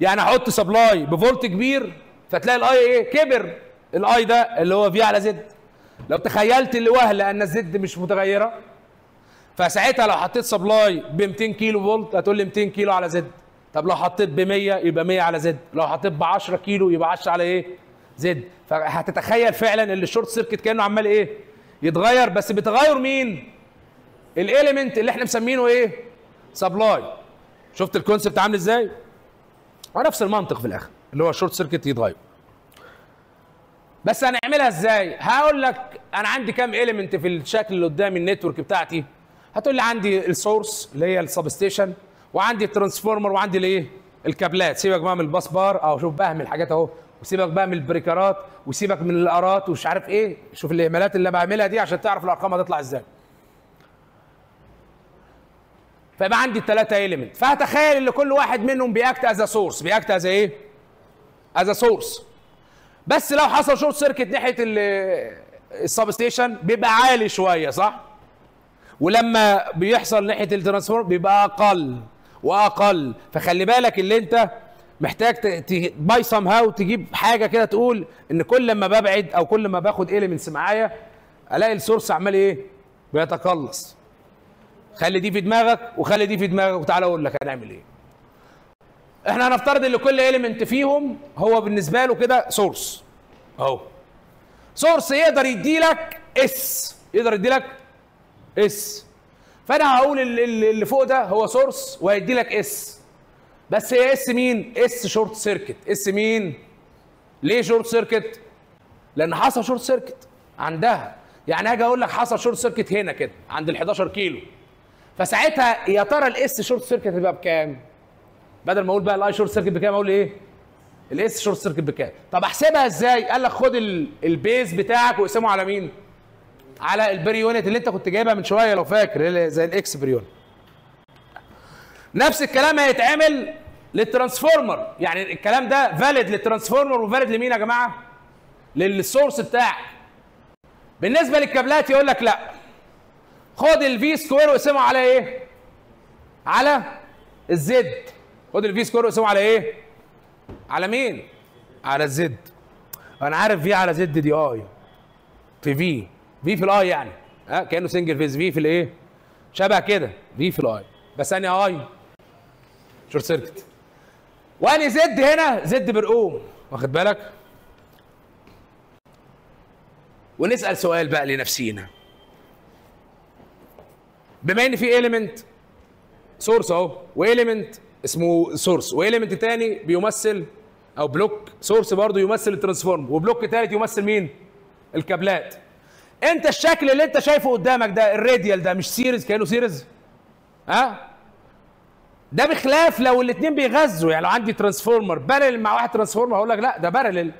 يعني أحط supply بفولت كبير فتلاقي ال I إيه؟ كبر. ال I ده اللي هو V على Z. لو تخيلت لوهله أن ال Z مش متغيرة فساعتها لو حطيت supply ب 200 kilo volt هتقول لي 200 كيلو على Z. طب لو حطيت ب 100 يبقى 100 على Z. لو حطيت ب 10 كيلو يبقى 10 على إيه؟ Z. فهتتخيل فعلا ان ال short circuit كأنه عمال إيه؟ يتغير. بس بتغير مين؟ ال element اللي إحنا مسمينه إيه؟ supply شفت ال concept عامل إزاي؟ ونفس المنطق في الآخر اللي هو ال short circuit يتغير. بس هنعملها إزاي؟ هقول لك أنا عندي كام element في الشكل اللي قدامي ال network بتاعتي. هتقول لي عندي ال source اللي هي ال substation وعندي ال transformer وعندي الايه الكابلات. سيبك بقى من ال bus bar. أو شوف من الحاجات أهو. وسيبك بقى من ال breakerات وسيبك من ال Rات ومش عارف إيه. شوف الاهمالات اللي بعملها دي عشان تعرف الأرقام هتطلع إزاي. فيبقى عندي الثلاثه element فهتخيل إن كل واحد منهم بي act as source بي act as إيه؟ as source بس لو حصل short circuit ناحية ال substation بيبقى عالي شوية صح؟ ولما بيحصل ناحية ال transformer بيبقى أقل وأقل. فخلي بالك اللي أنت محتاج by somehow تجيب حاجة كده تقول إن كل ما ببعد أو كل ما باخد elements معايا ألاقي ال source عمال إيه؟ بيتقلص. خلي دي في دماغك وخلي دي في دماغك وتعالى أقول لك هنعمل إيه. إحنا هنفترض إن كل element فيهم هو بالنسبة له كده source أهو. source يقدر يدي لك S يقدر يدي لك S فأنا هقول ال- ال- اللي فوق ده هو source وهيدي لك S بس هي S مين؟ S short circuit. S مين؟ ليه short circuit؟ لأن حصل short circuit عندها. يعني هاجي أقول لك حصل short circuit هنا كده عند ال 11 كيلو. فساعتها يا ترى ال S short circuit هتبقى بكام؟ بدل ما أقول بقى ال I short circuit بكام أقول إيه؟ ال S short circuit بكام. طب أحسبها إزاي؟ قال لك خد ال- ال base بتاعك واقسمه على مين؟ على ال per unit اللي أنت كنت جايبها من شوية لو فاكر زي ال X per unit نفس الكلام هيتعمل لل transformer. يعني الكلام ده valid لل transformer و valid لمين يا جماعة؟ لل source بتاعك. بالنسبة للكابلات يقول لك لا. خد ال V square واقسمه على إيه؟ على الزد خد الفي سكوير واقسمه على إيه؟ على مين؟ على الزد أنا عارف في على زد دي اي في في في في الاي يعني. ها أه؟ كأنه سنجل فيز في في الايه شبه كده. في في الاي بس أنا اي شورت سيركت. وأني زد هنا زد برقوم. واخد بالك؟ ونسأل سؤال بقى لنفسينا. بما إن في element source أهو و element اسمه source و element تاني بيمثل أو block source برضه يمثل ال transformer و block تالت يمثل مين؟ الكابلات. أنت الشكل اللي أنت شايفه قدامك ده ال radial ده مش series كأنه series ها؟ ده بخلاف لو الاثنين بيغذوا. يعني لو عندي transformer parallel مع واحد transformer هقول لك لا ده parallel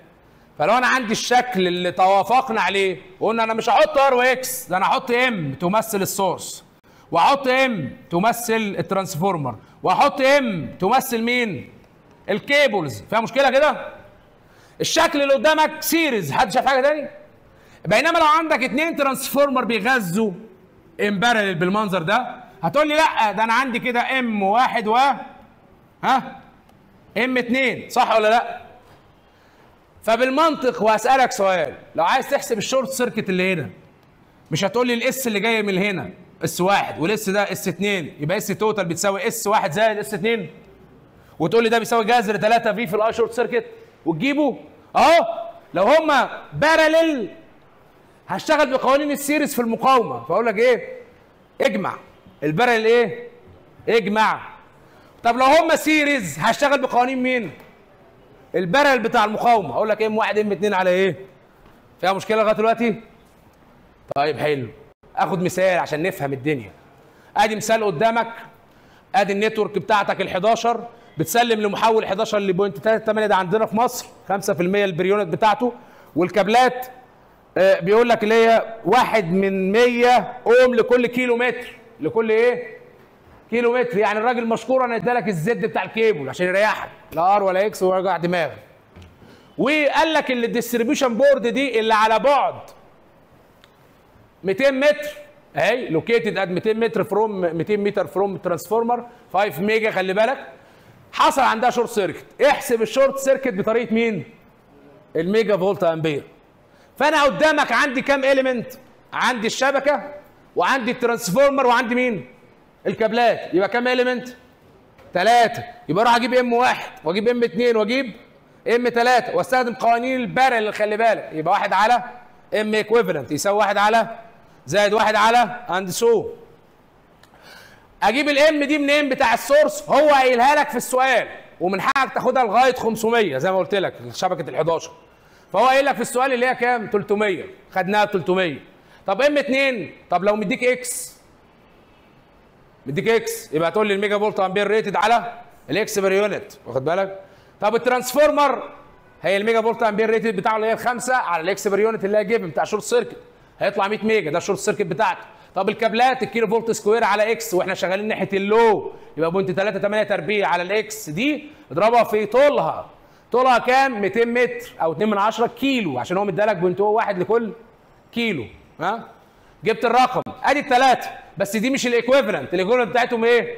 فلو أنا عندي الشكل اللي توافقنا عليه وقلنا أنا مش هحط R و X ده أنا هحط M تمثل ال source واحط M تمثل ال transformer. واحط M تمثل مين؟ ال cables فيها مشكلة كده؟ الشكل اللي قدامك series حد شاف حاجة تاني؟ بينما لو عندك اتنين transformer بيغذوا M parallel بالمنظر ده هتقول لي لا ده أنا عندي كده M واحد و ها؟ M اتنين صح ولا لا؟ فبالمنطق وهسألك سؤال لو عايز تحسب ال short circuit اللي هنا مش هتقول لي ال S اللي جاي من هنا S واحد وال S ده S اتنين يبقى S total بتساوي S واحد زائد S اتنين. وتقول لي ده بيساوي جذر 3 في V في ال I short circuit وتجيبه؟ أهو لو هما parallel هشتغل بقوانين ال series في المقاومة. فأقول لك إيه؟ اجمع. ال parallel إيه اجمع طب لو هما series هشتغل بقوانين مين؟ ال parallel بتاع المقاومة. أقول لك M واحد M اتنين على إيه؟ فيها مشكلة لغاية دلوقتي؟ طيب حلو. آخد مثال عشان نفهم الدنيا. آدي مثال قدامك. آدي ال network بتاعتك ال 11 بتسلم لمحول 11 ل point 38 ده عندنا في مصر 5% ال per unit بتاعته. والكابلات آه، بيقول لك اللي هي واحد من 100 اوم لكل كيلو متر لكل إيه؟ كيلو متر يعني الراجل مشكور أنا ادالك ال Z بتاع الكيبل عشان يريحك. لا R ولا X ويرجع دماغك. وقال لك إن ال distribution board دي اللي على بعد 200 متر. أهي located at 200 متر from 200 متر from transformer 5 mega خلي بالك. حصل عندها short circuit احسب ال short circuit بطريقة مين؟ ال mega volt ampere. فأنا قدامك عندي كام element عندي الشبكة؟ وعندي ال transformer وعندي مين؟ الكابلات. يبقى كام element ثلاثة يبقى أروح أجيب M واحد وأجيب M اتنين وأجيب M ثلاثة وأستخدم قوانين ال parallel خلي بالك. يبقى واحد على M equivalent يساوي واحد على زائد واحد على and so أجيب ال M دي منين؟ بتاع ال source. هو قايلها لك في السؤال. ومن حقك تاخدها لغاية 500 زي ما قلت لك شبكة ال 11 فهو قايل لك في السؤال اللي هي كام؟ 300 خدناها ب 300 طب M 2 طب لو مديك X مديك X يبقى تقول لي ال mega volt ampere rated على ال X per unit واخد بالك؟ طب ال transformer هي ال mega volt ampere rated بتاعه اللي هي الخمسة على ال X per unit اللي هي given بتاع short circuit هيطلع 100 mega ده ال short circuit بتاعته. طب الكابلات ال kilo volt square على X وإحنا شغالين ناحية ال low يبقى point 3 8 تربيع على ال X دي اضربها في طولها. طولها كام؟ 200 متر أو 2 من 10 كيلو. عشان هو مديلك point واحد لكل كيلو. ها؟ جبت الرقم. ادي الثلاثه بس دي مش ال equivalent. ال equivalent بتاعتهم إيه؟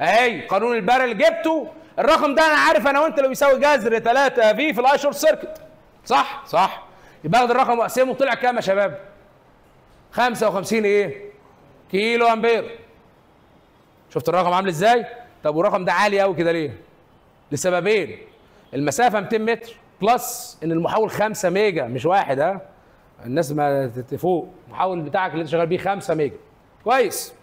اهي قانون ال parallel جبته. الرقم ده أنا عارف أنا وأنت لو يساوي جذر 3 في V في ال I short circuit صح؟ صح. يبقى أخد الرقم وأقسمه. طلع كام يا شباب؟ 55 إيه؟ kilo ampere. شفت الرقم عامل إزاي؟ طب والرقم ده عالي قوي كده ليه؟ لسببين. المسافة 200 متر plus إن المحول 5 mega مش واحد ها؟ الناس ما تفوق المحول بتاعك اللي انت شغال بيه 5 mega. كويس.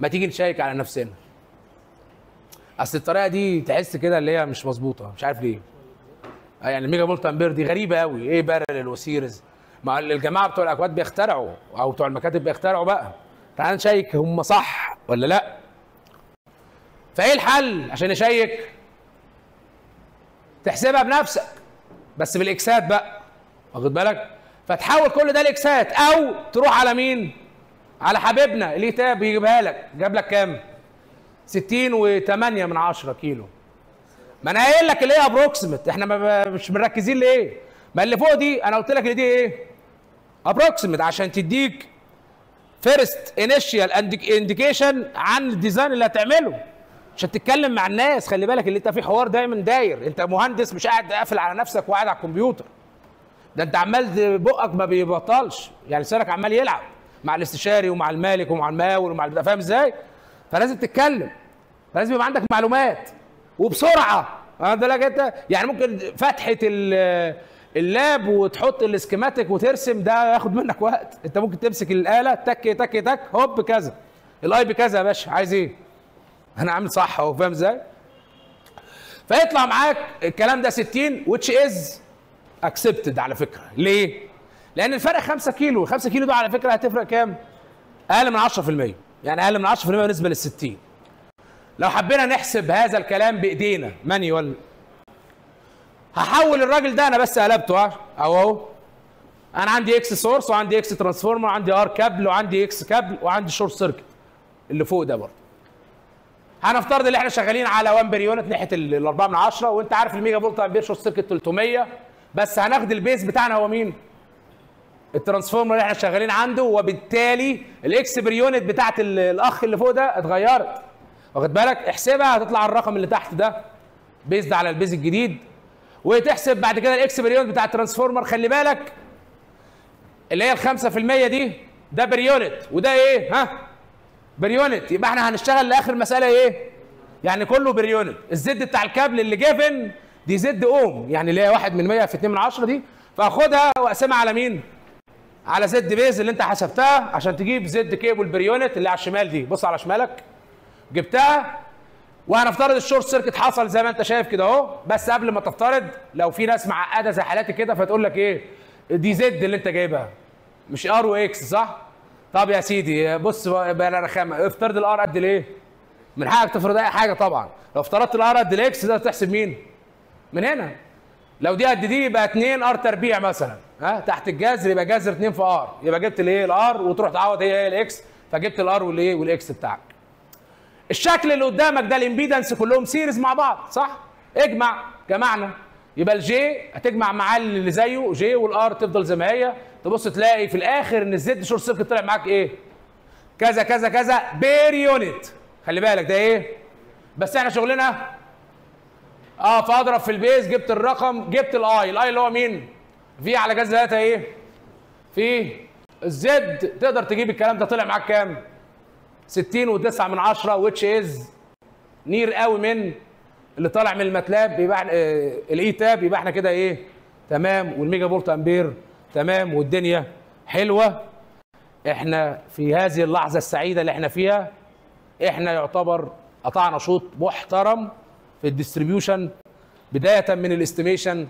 ما تيجي ن check على نفسنا. اصل الطريقة دي تحس كده اللي هي مش مظبوطة مش عارف ليه. آه يعني ال mega volt ampere دي غريبة قوي إيه parallel و series مع الجماعة بتوع الأكواد بيخترعوا أو بتوع المكاتب بيخترعوا بقى. تعال ن check هم صح ولا لأ؟ فإيه الحل عشان ن check؟ تحسبها بنفسك. بس بال X ات بقى واخد بالك؟ فتحول كل ده ل X ات أو تروح على مين؟ على حبيبنا ال ETAP يجيبها لك. جاب لك كام؟ 60 و8 من 10 كيلو. ما أنا قايل لك اللي هي approximate إحنا مش مركزين ليه؟ ما اللي فوق دي أنا قلت لك اللي دي إيه؟ approximate عشان تديك first initial indication عن ال design اللي هتعمله. عشان تتكلم مع الناس خلي بالك اللي انت في حوار دايما داير. انت مهندس مش قاعد قافل على نفسك وقاعد على الكمبيوتر. ده انت عمال بقك ما بيبطلش. يعني لسانك عمال يلعب. مع الاستشاري ومع المالك ومع المقاول ومع فاهم إزاي؟ فلازم تتكلم. فلازم يبقى عندك معلومات. وبسرعة. واخد بالك انت يعني ممكن فتحة ال- ال lap وتحط ال schematic وترسم ده ياخد منك وقت. انت ممكن تمسك الآلة تك تك تك هوب كذا. ال I بكذا يا باشا. عايز إيه؟ أنا عامل صح اهو فاهم إزاي؟ فيطلع معاك الكلام ده 60 which is accepted على فكرة. ليه؟ لأن الفرق 5 كيلو 5 كيلو ده على فكرة هتفرق كام؟ أقل من 10% يعني أقل من 10% بالنسبة لل 60 لو حبينا نحسب هذا الكلام بإيدينا manual هحول الراجل ده أنا بس قلبته ها؟ أهو أهو. أنا عندي X source وعندي X transformer وعندي R cable وعندي X cable وعندي short circuit اللي فوق ده برضه. هنفترض ان إحنا شغالين على 1 per unit ناحية ال 4 من 10 وأنت عارف ال mega volt ampere short circuit 300 بس هناخد ال base بتاعنا هو مين؟ ال transformer اللي إحنا شغالين عنده وبالتالي ال X per unit بتاعت ال- الأخ اللي فوق ده اتغيرت. واخد بالك؟ احسبها هتطلع الرقم اللي تحت ده based على ال base الجديد. وتحسب بعد كده ال X per unit بتاع ال transformer خلي بالك اللي هي ال 5% دي ده per unit وده إيه؟ ها؟ per unit. يبقى إحنا هنشتغل لآخر مسألة إيه؟ يعني كله per unit. ال Z بتاع الكابل اللي given دي Z أوم. يعني اللي هي 1 من 100 في 2 من 10 دي. فأخدها وأقسمها على مين؟ على Z base اللي انت حسبتها عشان تجيب Z cable per unit اللي على الشمال دي. بص على شمالك. جبتها. وهنفترض ال short circuit حصل زي ما انت شايف كده اهو. بس قبل ما تفترض لو في ناس معقدة زي حالاتي كده فتقول لك إيه؟ دي Z اللي انت جايبها. مش R و X صح؟ طب يا سيدي بص بقى رخامه افترض ال R قد الايه من حقك تفرض أي حاجة طبعا. لو افترضت ال R قد ال X ده تحسب مين؟ من هنا. لو دي قد دي يبقى 2 R تربيع مثلا. ها؟ تحت الجذر يبقى جذر 2 في R يبقى جبت الايه ال R وتروح تعوض هي هي ال X فجبت ال R والايه وال X بتاعك. الشكل اللي قدامك ده ال impedance كلهم series مع بعض صح؟ اجمع جمعنا. يبقى ال J هتجمع معاه اللي زيه J وال R تفضل زي ما هي. تبص تلاقي في الآخر إن ال Z short circuit طلع معاك إيه؟ كذا كذا كذا per unit خلي بالك ده إيه؟ بس إحنا شغلنا؟ آه فاضرب في ال base جبت الرقم جبت ال I ال I اللي هو مين؟ V على جذر ثلاثة إيه؟ في ال Z. تقدر تجيب الكلام ده طلع معاك كام؟ 60 و9 من 10 which is near قوي من اللي طالع من ال MATLAB. يبقى آه ال ETAP يبقى إحنا كده إيه؟ تمام. وال mega volt ampere. تمام؟ والدنيا حلوة. إحنا في هذه اللحظة السعيدة اللي إحنا فيها إحنا يعتبر قطعنا شوط محترم في ال distribution بداية من ال estimation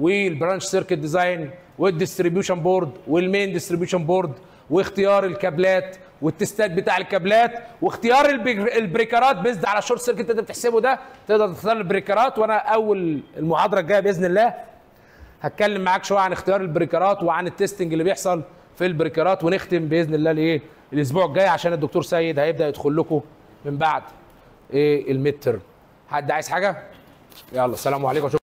وال branch circuit design وال distribution board وال main distribution board واختيار الكابلات وال test ات بتاع الكابلات واختيار البريك- البريكرات بيزد على الشورت سيركت أنت بتحسبه ده تقدر تختار ال breaker ات. وأنا أول المحاضرة الجاية بإذن الله هتكلم معاك شوية عن اختيار ال breaker ات وعن ال testing اللي بيحصل في ال breaker ات ونختم بإذن الله الايه الأسبوع الجاي عشان الدكتور سيد هيبدأ يدخل لكم من بعد إيه term حد عايز حاجة؟ يلا السلام عليكم.